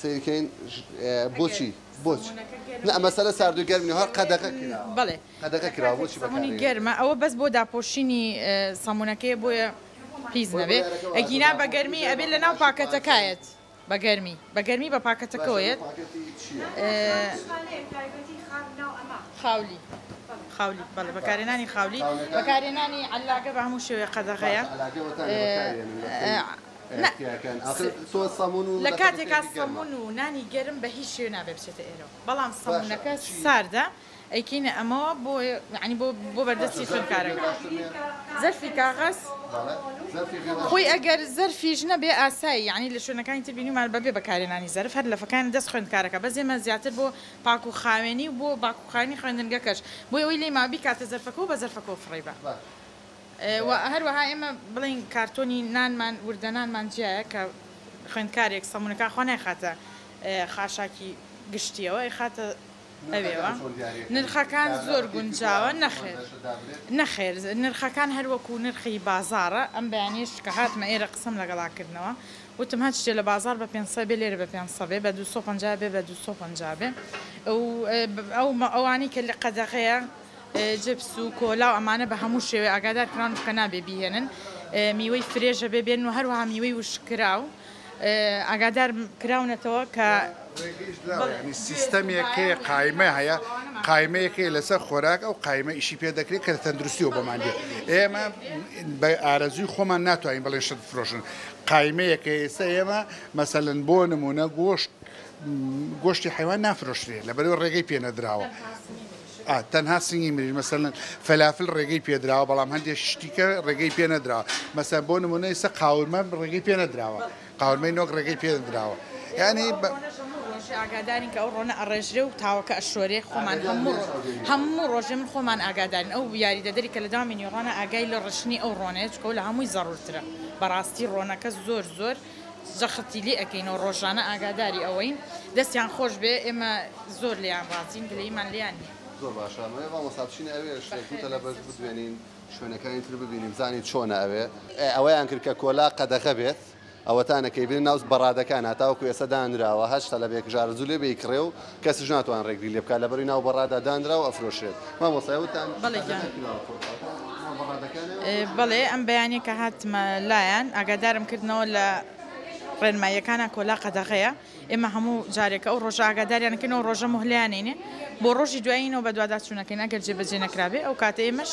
Speaker 1: سەیر کەین بۆچی بۆچ نە مەسەلە ساردو گەرمی هەر قەدەغە
Speaker 7: بەڵێ
Speaker 1: قەدەغە کراوە بۆچی
Speaker 7: بەکاری گەرمە ئەوە بەس بۆ داپۆشینی سەمونەکەی بۆیە پیس نەبێ ئەگینا بە گەرمی ئەبێ لە ناو پاکەتەکایەت بە گەرمی بە گەرمی بە پاکەتەکەوەیەت خاولی خاولی بەڵێ بەکارێنانی خاولی بەکارێنانی علاگە بە هەموو شێوێ قەدەغەیە لە کاتێکا سەمون و نانی گەرم بە هیچ شێوێ نابێ بچێتە ئێرەوە بەڵام سەمونەکە ساردە ئەیکەینە ئەمەوە بۆ یانی بۆ بۆ بەردەستی خوێندکارەکە زەرفی کاغەز خۆی ئەگەر زەرفیش نەبێ ئاسایی یانی لە شوێنەکانی تر بینیمان بەبێ بەکارێنانی زەرف هەر لەفەکانی دەست خوێندکارەکە بەس ئێمە زیاتر بۆ پاک و خاوێنی و بۆ باکوخاوێنی خوێندنگەکەش بۆی ئەوەی لێی ما بیکاتە زەرفەکە و بە زەرفەکەوە فڕێی با. و هەروەها ئێمە بڵێین کارتۆنی نانمان وردە نانمان جیایە کە خوێندکارێک سەمونەکان خوا نایخاتە خاشاکی گشتیەوە ئەیخاتە ئەوێوە نرخەکان زۆر گونجاوە نەخێر نەخێر نرخەکان هەروەکو نرخی بازارە ئەم بەیانیش کە هاتمە ئێرە قسم لەگەڵاکردنەوە وتم هەر شتێ لە بازار بە 500 بێ لێرە بە 500 بێ بە 250 بێ بە 250 بێ ئەو ئەوانەی کە لە قەدەغەیە جبس و کۆلا و ئەمانە بە هەموو شێوەیە ئاگادار کراون بکە نابێ بیهێنن میوەی فرێژ هەبێ بێن و هەروەها میوەی وشککراو ئاگادار کراونەتەوە کە
Speaker 2: سیستەمێکی قایمە هەیە قایمەیەکی لەسەر خۆراک ئەو قایمە ئیشی پێ دەکرێت کە تەندروستی و بۆمان دێت ئێمە بە ئارەزوی خۆمان ناتوانین بڵێ شت فرۆشن قایمەیەکە ئێستا ئێمە مەسەلەن بۆ نمونە گۆشت گۆشتی حیوان نافرۆشرێت لەبەرەوە ڕێگەی پێ نەدراوە تەنها سنگی مریش مەسەلەن فەلافل ڕێگەی پێدراوە بەڵام هەندێک شتیکە ڕێگەی پێ نەدراوە مەسەن بۆ نمونە ئیسە قاورمە ڕێگەی پێ نەدراوە قاورمەی نۆک ڕێگەی پێ نەدراوە یعنی
Speaker 7: ئاگادارین کە ئەو ڕۆنە ئەڕێژرێ و تاوەکە ئەشۆرێ خۆمان هەموو هەموو ڕۆژێ من خۆمان ئاگادارین ئەو یاریدەدەری کە لە دامی نیوەڕۆنە ئاگای لە ڕشتنی ئەو ڕۆنەیە چکۆ لە هەمووی زەڕورترە بەڕاستی ڕۆنەکە زۆر زۆر جەختی لێ ئەکەینەوە ڕۆژانە ئاگاداری ئەوەین. دەستیان خۆش بێ ئێمە زۆر لێیان ڕازین گلەییمان لێیان نیە.
Speaker 1: زۆر باشە ئەمەوێ مامۆستا بچینە ئەوێ شتێک بەخێر گوتە لە بەش بەسەر چاو. بدوێنین شوێنەکانی تر ببینین بزانین چۆنە ئەوێ ئەوەیان کرد کە کۆلا قەدەغە بێت ئەوەتانە کەی برێن ناو بەڕادەکان هەتاوەکو ئێستا دانراوە هەشت تەلەبێک ژارەزوو لێ بەی کڕێ و کەسیش ناتوان ڕێگری لێ بکات لەبەروی ناو بەڕادا دانرا و ئەفرۆشرێت. مامۆستا
Speaker 7: وتتان بەڵێ گیان. سەقامگیری کراوە فڕۆکەکە ناو بەڕادەکانە و. بەڵێ ئەم بەیانیە کە هاتمە لایان ئاگادارم کردنەوە لە ڕێنماییەکانە کۆلا قەدەغەیە ئێمە هەموو جارێکە ئەو ڕۆژە ئاگاداریان کەینەوە ڕۆژە مهلەیان نەینێ بۆ ڕۆژی دوایینەوە بەدواداچوونەکەین ئەگەر جێبەجێ نەکرابێ ئەو کاتە ئێمەش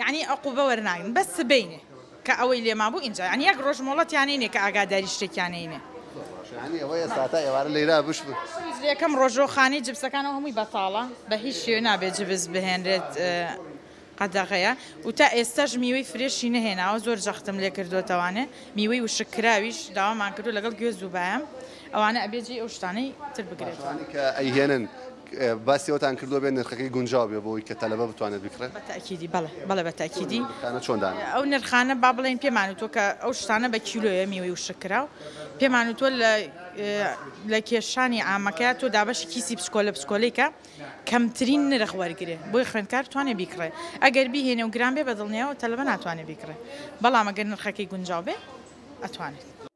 Speaker 7: یەعنی عقوبە وەرناگرن بەس سبەینێ کە ئەوەی لێ مابوو ئینجا یەعنی یەک ڕۆژ مۆڵەتیان نەینێ کە ئاگاداری
Speaker 1: شتێکیان نەینێ.
Speaker 7: یەکەم ڕۆژەو خانەی جبسەکانەوە هەمووی بەتاڵە بە هیچ شێوەی نابێت جبس بهێنرێت قەدەغەیە و تا ئێستاش میوەی فرێشی نەهێناوە زۆر جەختم لێ کردۆتەوانێ میوەی وشک کراویش داوامان کردووە لەگەڵ گوێز و بایەم ئەوانە ئەبێت جێی ئەو شتانەی تر بگرێتەوە.
Speaker 1: باسی ئەوەتان کردووە بێ نرخەکەی گونجاو بێ بۆی کە تەلەبە بتوانێت بکڕێت؟
Speaker 7: بە تەئکیدی بەڵێ بەڵێ
Speaker 1: بە تەئکیدی.
Speaker 7: ئەو نرخانە چۆن دانرا؟ ئەو نرخانە با بڵێین پێمان وتووە کە ئەو شتانە بە کیلۆیە میوەی وشک کراو پێمان وتووە لە لە کێشانی عامەکە تۆ دابەشی کیسی پسکۆلە پسکۆلەی کە کەمترین نرخ وەرگرێ بۆی خوێندکار بتوانێ بیکڕێ ئەگەر بیهێنێ و گران بێ بە دڵنیایەوە تەلەبە ناتوانێ بیکڕێ بەڵام ئەگەر نرخەکەی گونجاو بێ ئەتوانێت.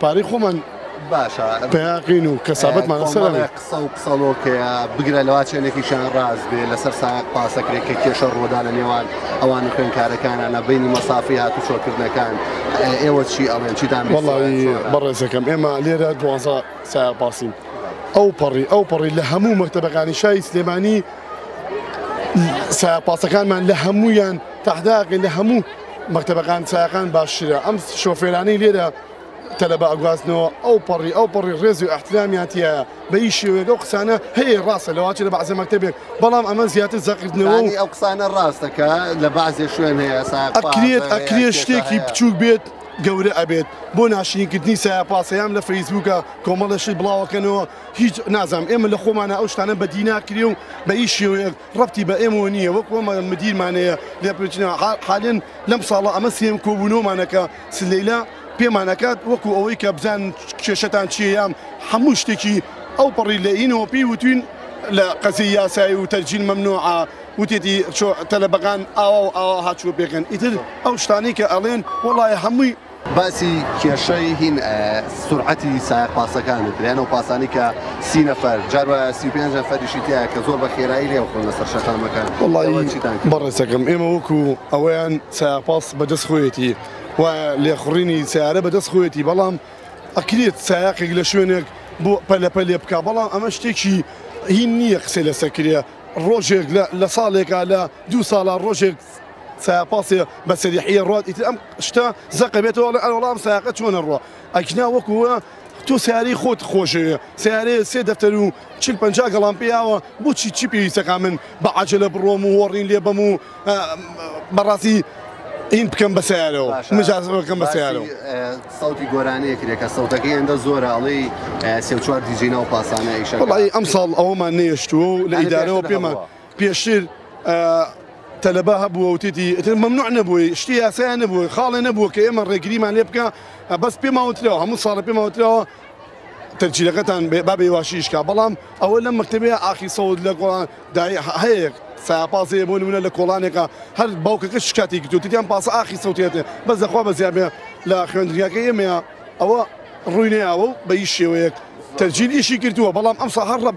Speaker 8: پارەی خۆمان
Speaker 1: باشە
Speaker 8: پێقین و کەسابەتمان
Speaker 1: قسە و قسەڵۆکەیە بگرە لەوا چێنێکیشان ڕاز بێ لەسەر ساق پاسەکرێت کە کێشە ڕۆدا لە نێوان ئەوان و خوێنکارەکانانە بینی مەسافی هاتو چۆکردنەکان ئێوە چی ئەڵێن چیتان
Speaker 8: بەڕێزەکەم ئێمە لێرە دوازە سایە پاسین ئەو پەڕی ئەو پەڕی لە هەموو مەکتتەبەکانی شای سلێمانی ساپاسەکانمان لە هەمویان تەحداقی لە هەموو مەکتەبەکان چایەکان باشترە ئەم شۆفێرانەی لێرە تەلەبە ئەگوازنەوە ئەو پەڕی ئەو پەڕی ڕێزی و ئەحترامیاتە بە ئی شێوەیە ئەو قسانە هەیە ڕاستە لەواچی لە بەعزە مەکتتەبێت بەڵام ئەمە زیاتر
Speaker 1: زەقردنەوە ئەو قسانە ڕاستەکە لە بازێ شوێن هەیە
Speaker 8: ئەکرێت ئەکرێت شتێکی بچووک بێت گەورە ئەبێت بۆ ناشرینکردنی سایە پاسەیان لە فەیسبووکە کۆمەڵەشی بڵاوەکەنەوە هیچ نازانام ئێمە لە خۆمانە ئەو شتانە بەدیناکرێ و بە ئی شێوەیە ڕەبتی بە ئێمەوە نییە وەک ئەمە مدیرمانەیە لێپرچنە حالێن لەم ساڵە ئەمە سێم کۆبوونەوەمانەکە سلەیلا پێمانەکات وەکو ئەوەی کە بزان کێشەتان چیە یام هەموو شتێکی ئەو پەڕی لە ئینەوە پێی وتوین لە قەزی یاسایی و تەرجیل مەمنوعە وتێتی تەلەبەکان ئاوا و ئاوا هاتووە پێکەن ئیتر ئەو شتانی کە ئەڵێن وڵی هەمووی
Speaker 1: باسی کێشەی هین سورعەتی سایەق پاسەکان و پلانە و پاسانی کە سی نەفەر جار وایە سی و پێنج نەفەریشی تیا کە زۆر بە خێرایی لێ خۆن لەسەر شەقامەکان
Speaker 8: وەڵی ئێوە چیتان کرد؟ بەڕێزەکەم ئێمە وەکو ئەوەیان سایاپاس بەدەست خۆیەتی و لێخوڕینی سیارە بەدەست خۆیەتی بەڵام ئەکرێت سایاقێک لە شوێنێک بۆ پەلەپە لێ بک بەڵام ئەمە شتێکی هین نییە قسەی لەسەر کرێ ڕۆژێک لە ساڵێکا لە دوو ساڵە ڕۆژێک سایەق پاڵ سێ بە سەریحیە ڕوات ئیتر ئەم شتە زەقە بێتەوە ئەڵێ ئەرەوەڵا ئەم سایەقە چۆنە ڕوا ئەیکنا وەکو تۆ سیارەی خۆت خۆشەوێ سیارەیە سێ دەفتەر و چل پەنجا گەڵام پێیاوە بۆچی چی پێویستەکان من بە عەجەلە بڕۆم و وەڕین لێ بەم و بەڕاستی این بکەم بە سیارەوە باشە. مجازەکەم بە سیارەوە باسی
Speaker 1: سەوتی گۆرانیە کرێ کە سەوتەکەی ئێندە زۆرە ئەڵێی سێ و چوار دیجی ناو پاسانە ئیشەکە
Speaker 8: وڵی ئەمساڵ ئەوەمان نێشتووە و لە یعنی ئیدارەوە پێشتر پێمان هەبووە. پێشتر تەلەبە هەبووە وتێتی ئیتر مەمنوع نەبووی شتی یاسایان نەبووە خاڵێ نەبووە کە ئێمە ڕێگریمان لێ بکە بەس پێماوتراوە هەموو ساڵە پێماوتراوە تەرجیلەکەتان بێ بابێ واشیشکا بەڵام ئەوە لە مەکتتەبێ ئاخی سەود لە گۆڵان دای هەیەک ساپاسێ بۆ نمونە لە کۆڵانێکە هەر باوکەکە شکاتی گرتوتیان پاس ئاخی سەوتێتێ بەس دەخوا بە زیابێ لە خوێندریاکە ئێمەیە ئەوە ڕووینەیەوە بە هیچ شێوەیەک تەرجیل ئیشی کردووە بەڵام ئەم ساهر ڕب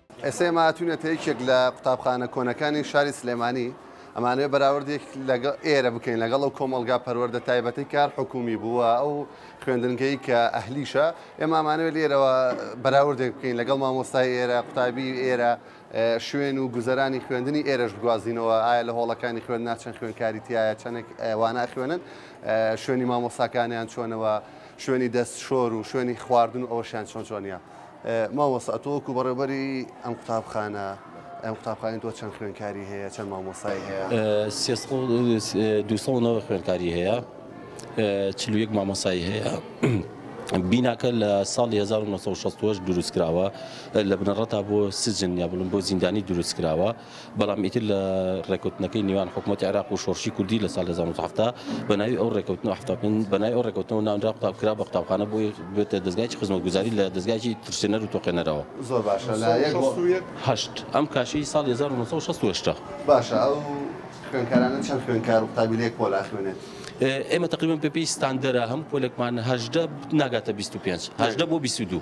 Speaker 8: ئێستا
Speaker 1: ئێمە هاتوینەتە یەکێک لە قوتابخانە کۆنەکانی شاری سلێمانی ئەمانەوێ بەراوردێک لەگە ئێرە بکەین لەگەڵ ئەو کۆمەلگا پەروەەردە تایبەتی کار حکومی بووە ئەو خوێندنگەی کە ئەهلیشە ئێمە ئەمانەوێت لێرەوە بەراوردێک بکەین لەگەڵ مامۆستای ئێرە قوتابی ئێرە شوێن و گوزەرانی خوێندنی ئێرەش بگوازینەوە ئایا لە هۆڵەکانی خوێن ناچەند خوێنکاری تایە چەندێک وانە خوێنن شوێنی مامۆستاکانیان چۆنەوە شوێنی دەست شۆر و شوێنی خواردن و ئەوەشیان چۆن چۆنیە. مامۆستا تۆ وەکو بەڕێوبەری ئەم قوتابخانە ئەم قوتابخانی تۆ چەند خوێنکاری هەیە چەند مامۆسای هەیە
Speaker 9: دو خوێنکاری هەیە چلوەک مامۆسایی هەیە. بیناکە لە ساڵی 1960 دروستکراوە لە بنەڕەتا بۆ سجن یا بڵم بۆ زیندانی دروستکراوە. بەڵام ئیتر لە ڕێکەوتنەکەی نێوان حکوومەتی عێراق و شۆڕشی کوردی لە ساڵ 1970 بە ناوی ئەو ڕێکەوتنەوە 75 بە ناوی ئەو ڕێکەوتنەوە ناونرا قوتابخرا بە قوتابخانە بۆی بێتە دەزگایکی خزمەتگوزاری لە دەزگایکی ترسێنەر و تۆقێنەرەوە.
Speaker 1: زۆر باشە
Speaker 9: لە یەک بۆ. 1968 ئەم کاشەی ساڵ 1968.
Speaker 1: باشە ئەو خوێندکارانە چەند خوێندکار و قوتابی لە یەک پۆل ئەخوێنێت؟
Speaker 9: ئێمە تەقریبەن بەپێی ستاندەرە هەموو پۆلێکمان هەژدە ناگاتە
Speaker 1: بیست و پێنج،
Speaker 2: هەژدە بۆ بیست و دوو.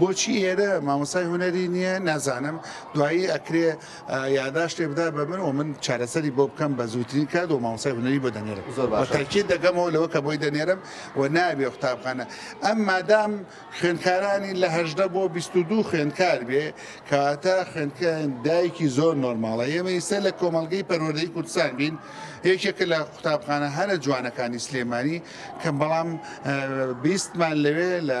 Speaker 2: بۆچی ئێرە مامۆستای هونەری نیە نازانم دوایی ئەکرێ یاداشت لێ بدا بە من و من چارەسەری بۆ بکەم بە زووترین کات و مامۆستای هونەری بۆ دەنێرم زۆر باشە. بە تەئکید دەگەمەوە لەوە کە بۆی دەنێرم و نابێ قوتابخانە ئەم مادام خوێندکارانی لە هەژدە بۆ بیست و دوو خوێندکار بێ کەواتە خوێندکە دایکی زۆر نۆرماڵە ئێمە ئیستە لە کۆمەڵگەی پەروەردەی کوردستان بین یەکێکە لە قوتابخانە هەرە جوانەکانی سلێمانی کە بەڵام بیستمان لەوێ لە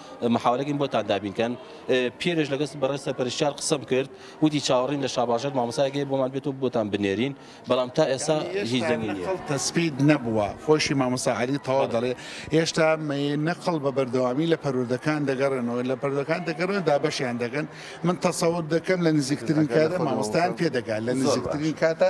Speaker 9: محاوەلەکەین بۆتان دابین کەن پیرش لەگەست بەڕێز سەرپەرشتیار قسەم کرد وتی چاوەڕین لە شاباژێر مامۆسایەگەی بۆمان بێت و بۆتان بنێرین بەڵام تا ئێسا هیچ دەنگی
Speaker 2: نیە. نەقڵ تەسفیت نەبووە خۆشی مامۆستا عەلی تەواو دەڵێ هێشتا نەقڵ بە بەردەوامی لە پەروردەکان دەگەڕێنەوە لە پەروردەکان دەگەڕێ دابەشیان دەکەن من تەسەور دەکەم لە نزیکترین کاتدا مامۆستایان پێ دەگا لە نزیکترین
Speaker 1: کاتا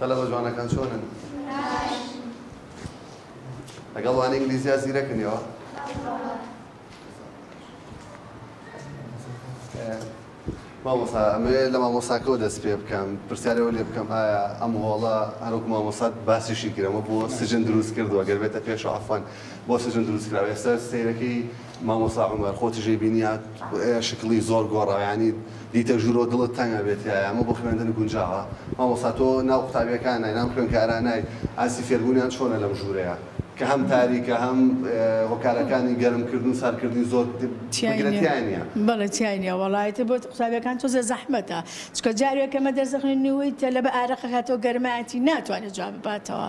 Speaker 1: تەلەبە جوانەکان چۆنن؟ لەگەڵ وانە ئینگلیزیا زیرەکنەوە مامۆسا ئەمێ لە مامۆساکەەوە دەست پێ بکەم پرسیارەوە لێ بکەم ئایا ئەم هۆڵە هەروک مامۆسات باسیشی کرەوە بۆ سجن دروست کردووە گەر بێتە پێش عفان بۆ سجن دروستکراوە ئێستا سیرەکەی مامۆستا عومەر خۆتی ژەی بینیات و ئێ شکڵی زۆر گۆڕایانیت دیتە ژورۆ دڵت تەنگ ئەبێت تیایە ئەمە بۆ خوێندن گونجاوە مامۆستا تۆ ناو قوتابیەکان نای ناو خوێنکاران نای ئاستی فێربونیان چۆنە لەم ژورەیە کە هەم تاریکە هەم هۆکارەکانی گەرم کردن و سارد کردنی زۆر بگرە تیای نیە؟
Speaker 10: بەڵێ تیای نیە وەڵا ئیتر بۆ قوتابیەکان تۆزێ زەحمەتە چونکە جارێ کە مەدرسە خوێندنی وی تەلەبە ئارەقەکە ئەتۆ گەرمایەتی ناتوانێت جواب باتەوە.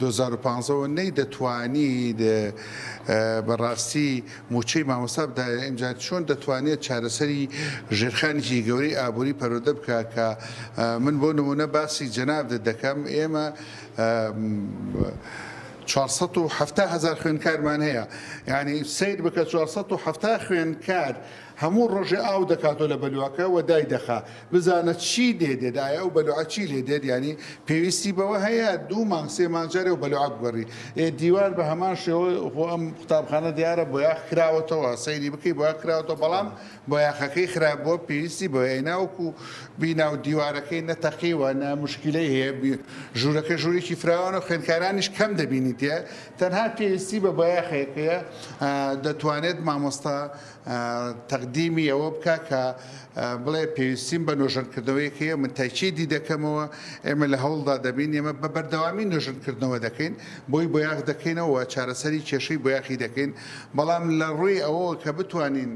Speaker 1: دوهەزار و
Speaker 2: پازدە وە نەی دەتوانی بەڕاستی موچەی مامۆستا بدایە ئینجا چۆن دەتوانێت چارەسەری ژێرخانێکی گەورەی ئابوری پەرۆدە بکا کە من بۆ نمونە باسی جەنابدت دەکەم ئێمە چوار سەد و حەفتا هەزار خوێنکارمان هەیە یانی سەیر بکە چوار سەد و حەفتا خوێنکار هەموو ڕۆژێ ئاو دەکاتۆ لە بەلوعەکە وە دای دەخا بزانە چی لێ دێت ئایە ئەو بەلوعە چی لێ دێت یانی پێویستی بەوە هەیە دوو مانگ سێ مانگ جارێ و بەلوعە بگۆری ئێ دیوار بە هەمان شێوە خۆ ئەم قوتابخانە دیارە بۆیاخ کراوەتەوە سەیری بکەی بۆیاخ کراوەتەوە بەڵام بۆیاخەکەی خراپ بووە پێویستی بەوە هەیە ناوەکو بینا و دیوارەکەی نە تەقیوە نە موشکیلەی هەیە ژوورەکە ژوورێکی فراوانە و خوێندکارانیش کەم دەبینیت تێ تەنها پێویستی بە بۆیاخێکەیە دەتوانێت مامۆستا تەقدیمی ئەوە بکا کە بڵێ پێویستیم بە نۆژەنکردنەوەیەک هەیە من تایچی دی دەکەمەوە ئێمە لە هەوڵدا دەبین ئێمە بە بەردەوامی نۆژەنکردنەوە دەکەین بۆی بۆیاخ دەکەینەوە چارەسەری کێشەی بۆیاخی دەکەین بەڵام لە ڕووی ئەوە کە بتوانین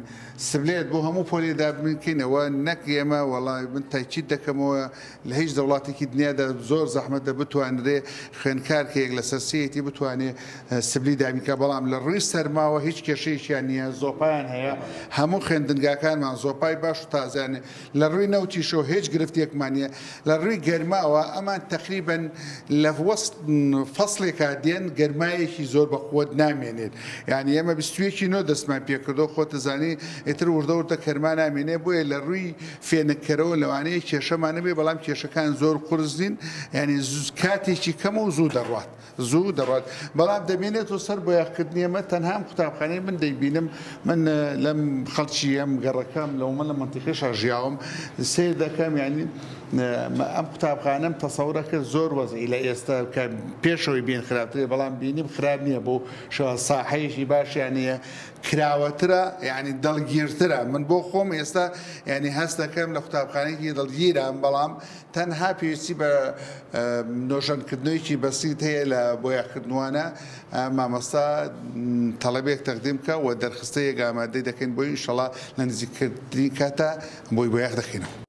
Speaker 2: سبلێت بۆ هەموو پۆلێ دابنکەینەوە نەک ئێمە وەڵای من تایچیت دەکەمەوە لە هیچ دەوڵاتێکی دنیادا زۆر زەحمەتە بتوانرێ خوێنکار کە یەک لەسەر سێیەتی بتوانێ سبلی دابین کا بەڵام لە ڕووی سەرماوە هیچ کێشەیەکیان نییە زۆپایان هەیە هەموو خوێندنگاکانمان زۆپای باش و تازەیان لە ڕووی نەوتیشەوە هیچ گرفتێکمان نییە لە ڕووی گەرماوە ئەمان تەقریبەن لە وەست فەسڵێکا دێن گەرمایەکی زۆر بە قوت نامێنێت یعنی ئێمە بیست و یەکی نۆ دەستمان پێکردەوە خۆتزانی ئیتر وردە وردە کەرما نامێنێ بۆیە لە ڕووی فێنککەرەوە لەوانەیە کێشەمان نەبێت بەڵام کێشەکان زۆر قورس نین یعنی کاتێکی کەمە و زوو دەڕوات زوو دەڕات بەڵام دەمێنێتەوە سەر بۆیاخکردنی ئەمە تەنها ئەم قوتابخانەی من دەیبینم من لەم خەڵکی ئەم گەڕەکەم لەومە لە منتیقی شاژیاوم سیر دەکەم یعنی ئەم قوتابخانەم تەسەورە کرد زۆر وەزعی لە ئێستا کە پێشەوەی بین خراپترێ بەڵام بینیم خراپ نییە بۆ شەوە ساحەیەکی باشیان نیە کراوەترە یانی دڵگیرترە من بۆ خۆم ئێستا یانی هەست دەکەم لە قوتابخانەیەکی دڵگیرم بەڵام تەنها پێویستی بە نۆژەنکردنەوەیکی بەسیت هەیە لە بۆیاکردنوانە مامەستا تەڵەبێک تەقدیم بکە و دەرخستە یەک ئامادەی دەکەین بۆی ئینشەڵا لە نزیکترین کاتا بۆی
Speaker 1: بۆیاخ
Speaker 2: دەکەینەوە.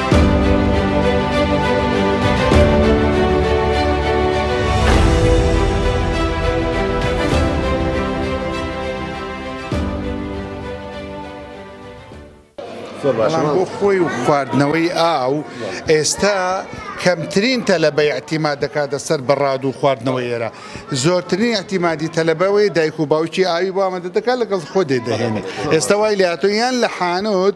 Speaker 2: بۆ خۆی و خواردنەوەی ئاو ئێستا کەمترین تەلەبە یاعتیما دەکاتە سەر بەڕاد و خواردنەوە ئێرە زۆرترین ئەتیمادی تەلەبەوەی دایک و باوکی ئاوی بۆ ئامادە دەکات لەگەڵ خۆ دێ دەهێنێت ئێستا وای
Speaker 1: لاتۆ یان
Speaker 9: لە حانوت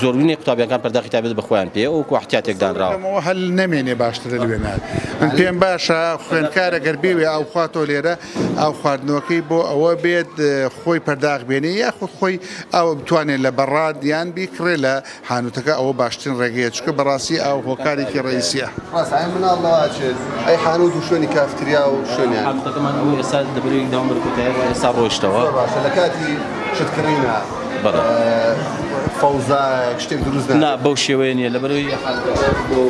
Speaker 9: زۆربنی قوتابیانکان پەرداخی تایبەت بە خۆیان پێ وەکو احتیاتێک دانراوە.
Speaker 2: لەمەوە هەل نەمێنێ باشترە لوێ نار. من پێم باشە خوێندکارە گەر بیوێ ئاو بخواتەوە لێرە ئاو خواردنەوەکەی بۆ ئەوە بێت خۆی پەرداخ بێنێ یاخود خۆی ئاو بتوانێ لە بەڕاد یان بیکڕێ لە حانوتەکە ئەوە باشترین ڕێگەیە چونکە بەڕاستی ئاو هۆکارێکی
Speaker 9: ڕەئیسیە.
Speaker 1: فەوزا شتێک دروست
Speaker 9: نا بەو شێوەیە نیە لە بەرەوەی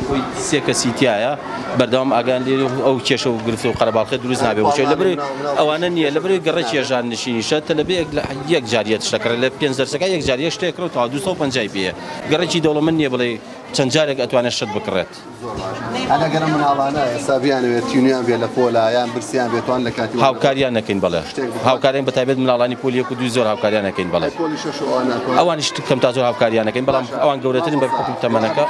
Speaker 9: خۆی سێ کەسی تایە بەردەوام ئاگان لێ ئەو کێشە و گرفت و قەرەباڵخێ دروست نابێ بچێت لە بەرەوەی ئەوانە نییە لە بەرەوەی گەڕە کێژان نشینیشە تەلەبەیەک لە یەک جاریەت شتەکە لە پێنج دەرسەکە یەک جاریە شتێکڕ تا 250 پێ گەڕێکی دەوڵەمە نییە بڵێ چەند جارێک ئەتوانێت شت بکڕێت. هاوکاریان نەکەین بەڵێ هاوکارین بە تابێت مناڵانی پۆلیە و دوی زۆر هاوکاریان نەکەین بەڵێ
Speaker 1: ئەوان
Speaker 9: شت کەم تا زۆر هاوکاریان نەکەین بەڵام ئەوان گەورەتر بە
Speaker 1: تەمەەکە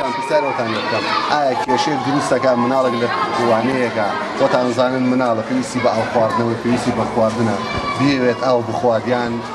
Speaker 1: دروستەکە مناڵک لە وانەیەەکە وەتانزانن مناڵە پێویستی بە ئەو خواردنەوەی پێویستی بە خواردنە بێت ئەو بخوادیان.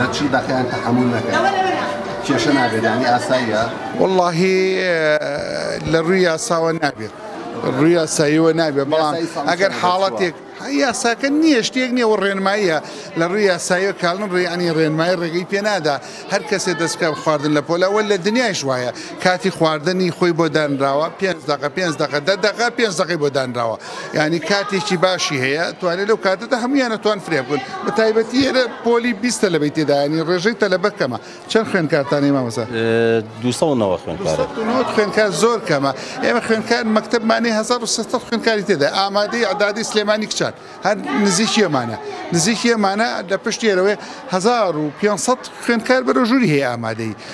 Speaker 1: دەچی بەقیان تەحەمول نەکەن کێشە نابێت یانی ئاساییە
Speaker 2: واللهی لە ڕووی یاساوە نابێت ڕووی یاساییەوە نابێت بەڵام ئەگەر حاڵەتێک یاساکە نییە شتێک نییە و ڕێنماییە لە ڕووی یاسایی و کاڵن ڕێیانی ڕێنمای ڕێگەی پێنادا هەر کەسێ دەستکە خواردن لە پۆلاوە لە دنیایش وایە کاتی خواردنی خۆی بۆ دانراوە پێنج دقە پێنج دقە دە دقە پێنج دقی بۆ دانراوە یانی کاتێکی باشی هەیە توانێت لەو کاتەدا هەمویان ئەتوان فرێ بکەن بە تایبەتی ئێرە پۆلی بیست تەلەبەی تێدا ینی ڕێژەی تەلەبە کەمە چەند خوێندکارتانی مامۆستا دو سەد و نەوەد خوێندکار دوو سەد و نەوەد خوێندکار زۆر کەمە ئێمە خوێندکار مەکتەبمانەی هەزار و سێ سەد خوێندکاری تێدا ئامادەی ئەعدادی سلێمانی کچان هەر نزیکی
Speaker 1: ئەمانە نزیکی ئەمانە لە پشت ئێرەوەی هەزار و پێنج
Speaker 9: سەد خوێندکار بەرەو ژووری هەیە ئامادەی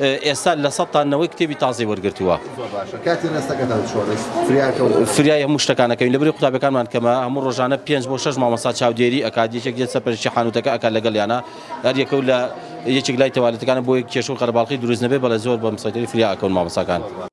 Speaker 9: ئێستا لە سەد تا نەوەی کتێبی تازەی وەرگرتووە. زۆر باشە. کاتی ڕێستەکەتان چۆنە؟ فریا کەوتووە؟ فریای هەموو شتەکان ئەکەوین. لەبری قوتابیەکانمان کەمە. هەموو ڕۆژانە پێنج بۆ شەش مامۆستا چاودێری ئەکات. یەکێک دێت سەرپەرشتی حانوتەکە ئەکات لەگەڵیانا. هەر یەکەو لە یەکێک لای تەوالێتەکانە بۆ یەک کێشە و قەرەباڵخی دروست نەبێت. بەڵێ زۆر بە مسەتەری فریا ئەکەون مامۆستاکان.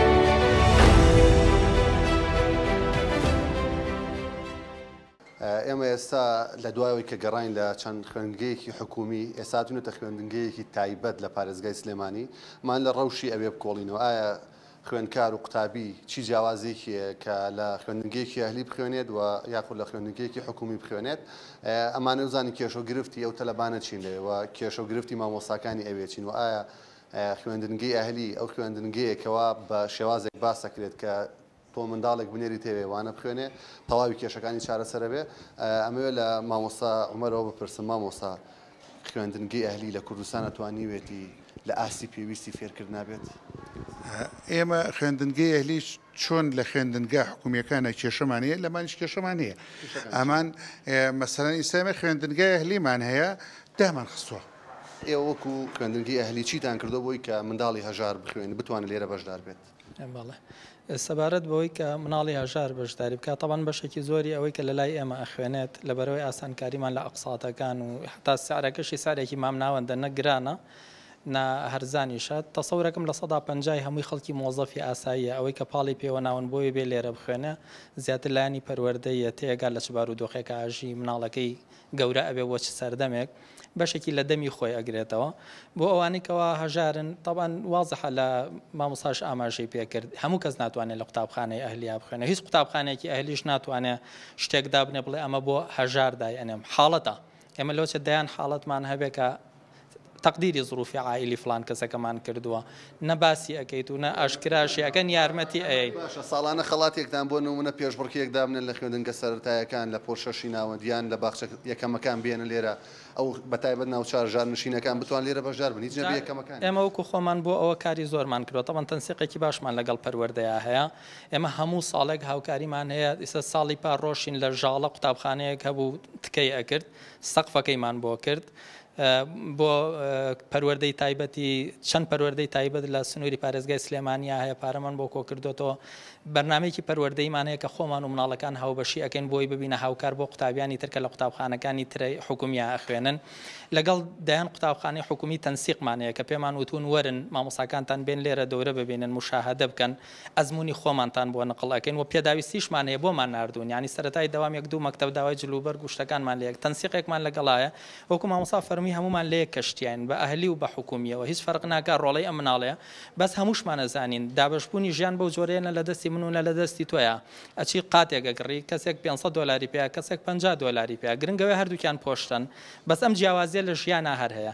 Speaker 1: ئێمە ئێستا لە دوایەوەی کە گەڕین لە چەند خوێندگەیەکی حکومی ئێساتونەتە خوێندنگەیەکی تایبەت لە پارێزگای سلێمانی مان لە ڕەوشی ئەوێ بکۆڵینەوە ئایا خوێندکار و قوتابی چی جیاوازێکیە کە لە خوێندنگەیەکی ئەهلی بخوێنێت و یاخود لە خوێندنگەیەکی حکومی بخوێنێت ئەمانە وزانانی کێشە گرفتی ئەو تەلبانە چین لێەوە کێشە گرفتی مامۆساکانی ئەوێ چین و ئایا خوێندنگەی ئەهلی ئەو خوێندنگەیە کەوا بە شێوازێک باس دەکرێت کە تۆ منداڵێک بنێریتە وێ وانە بخوێنێ تەواوی کێشەکانی چارەسەر ئەبێ ئەمەوێ لە مامۆستا عومەرەوە بپرسم مامۆستا خوێندنگەی ئەهلی لە کوردستانە توانیوێتی لە ئاستی پێویستی فێرکردنا بێت؟
Speaker 2: ئێمە خوێندنگەی ئەهلی چۆن لە خوێندنگا حکومیەکانا کێشەمان هەیە لەمانیش کێشەمان هەیە ئەمان مەسەلەن ئیستا ئێمە خوێندنگای ئەهلیمان هەیە دامان خستوە.
Speaker 1: ئێوە وەکو خوێندنگەی ئەهلی چیتان کردوە بۆی کە منداڵی هەژار بخوێنێت بتوانێت لێرە بەشدار بێت؟
Speaker 11: بەڵێ سەبارەت بەوەی کە مناڵی هەژار بەشداری بکات تەبەن بەشێکی زۆری ئەوەی کە لە لای ئێمە ئەخوێنێت لەبەرەوەی ئاسانکاریمان لە ئەقساتەکان و حتا سعرەکەشی سعرێکی مامناوەندە نەگرانە نا هەرزانیشە تەسەورەکم لە سەدا پەنجای هەمووی خەڵکی مۆزەفی ئاساییە ئەوەی کە پاڵی پێوە ناون بۆیە بێ لێرە بخوێنێ زیاتر لایەنی پەروەردەییە تێئەگا لە چ بارودۆخێکا ئەژی مناڵەکەی گەورە ئەبێ بۆ چ سەردەمێک بەشێکی لە دەمی خۆی ئەگرێتەوە بۆ ئەوانەی کەوا هەژارن تەبان وازحە لە مامۆساش ئاماژەی پێکرد هەموو کەس ناتوانێت لە قوتابخانەی ئەهلیا بخوێنێ هیچ قوتابخانێکی ئەهلیش ناتوانێ شتێک دابنێ بڵێ ئەمە بۆ هەژار دای ئەنێم حاڵەتە ئێمە لۆچە دەیان حاڵەتمان هەبێ کە تەقدیری زڕوفی عائیلی فڵان کەسەکەمان کردووە نە باسی ئەکەیت و نە ئاشکراشی ئەکەن یارمەتی ئەیەیت.
Speaker 1: باشە ساڵانە خەڵاتێکتان بۆ نموونە پێشبڕکێیەک دابنێن لە خوێندنگە سەرەتایەکان لە پۆل شەشی ناوەند یان لە باخچە یەکەمەکان بێنە لێرە ئەو بە تایبەت ناوچە ژاننشینەکان بتوان لێرە بەشدار بن هیچ نەبێ یەکەمەکان.
Speaker 11: ئێمە وەکو خۆمان بۆ ئەوە کاری زۆرمان کردووە تەبعەن تەنسیقێکی باشمان لەگەڵ پەروەردەیە هەیە ئێمە هەموو ساڵێک هاوکاریمان هەیە ئیستا ساڵی پار ڕۆشتین لە ژاڵە قوتابخانەیەک هەبوو تکەی ئەکرد سەقفەکەیمان بۆ کرد بۆ پەروەردەی تایبەتی چەند پەروەردەی تایبەت لە سنووری پارێزگای سلێمانیا هەیە پارەمان بۆ کۆکردوێتەوە بەرنمێکی پەروەردەیمان هەیە کە خۆمان و مناڵەکان هاوبەشی ئەەکەین بۆی ببینە هاوکار بۆ قوتابیانی ترکە لە قوتابخانەکانی ترە حکومیە ئەخوێنن لەگەڵ دەیان قوتابخانی حکومی تەنسیقمانەیە کە پێمان وتون وەرن مامۆساکانتان بێن لێرە دەورە ببینن مشاهدە بکەن ئەزموونی خۆمانتان بۆ نقڵ ئەکەین و پێداویستیشمان هەیە بۆمان ناردوون یانی سەرەتای دەوام یەک دوو مەکتەب داوای جلوبەرگ و شتەکانمان لەیەک تەنسیقێکمان لەگەڵایە وەکو مامۆستا فەرمووی هەموومان لەیەک کەشتیاین بە ئەهلی و بە حکومیەوە هیچ فەرق ناکا ڕۆڵەی ئەم مناڵەیە بەس هەمووشمان ئەزانین دابەشبوونی ژیان بەو جۆرەیە نە لە دەستی من و نە لە دەستی تۆیا ئەچی قاتێک ئەگڕی کەسێک پێنج سەد دۆلاری پێیە کەسێک پەنجا دۆلاری پێیە گرنگەوەی هەردووکیان پۆشتن بەس ئەم جیاوازیە لە ژیانا هەر هەیە.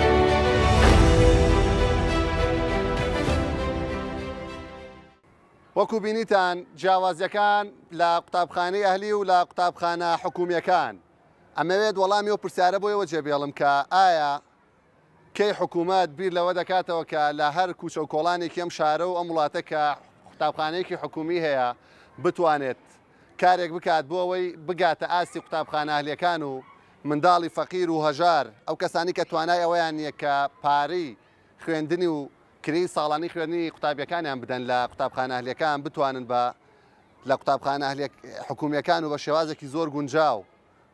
Speaker 1: وەکو بینیتان جیاوازیەکان لە قوتابخانەی ئەهلی و لە قوتابخانە حکومیەکان ئەمەوێت وەڵامی و پرسیارە بۆیەوە جێبێڵم کە ئایا کەی حکوومەت بیر لەوە دەکاتەوە کە لە هەر کوچە و کۆڵانێکی ئەم شارە و ئەم وڵاتە کە قوتابخانەیەکی حکومی هەیە بتوانێت کارێک بکات بۆ ئەوەی بگاتە ئاستی قوتابخانە ئەهلیەکان و منداڵی فەقیر و هەژار، ئەو کەسانەی کە توانای ئەوەیان نیە کە پارەی خوێندنی و کرێی ساڵانی خوێندنی قوتابیەکانیان بدەن لە قوتابخانە ئەهلیەکان بتوانن بە لە قوتابخانە ئەهلیە حکومیەکان و بە شێوازێکی زۆر گونجاو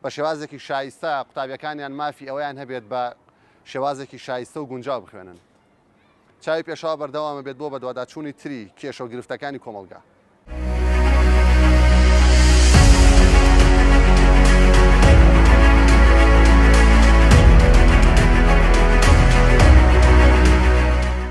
Speaker 1: بە شێوازێکی شایستە قوتابیەکانیان مافی ئەوەیان هەبێت بە شێوازێکی شایستە و گونجاو بخوێنن. چاوی پێشەوا بەردەوامە بێت بۆ بەدواداچوونی تری کێشە و گرفتەکانی کۆمەڵگا.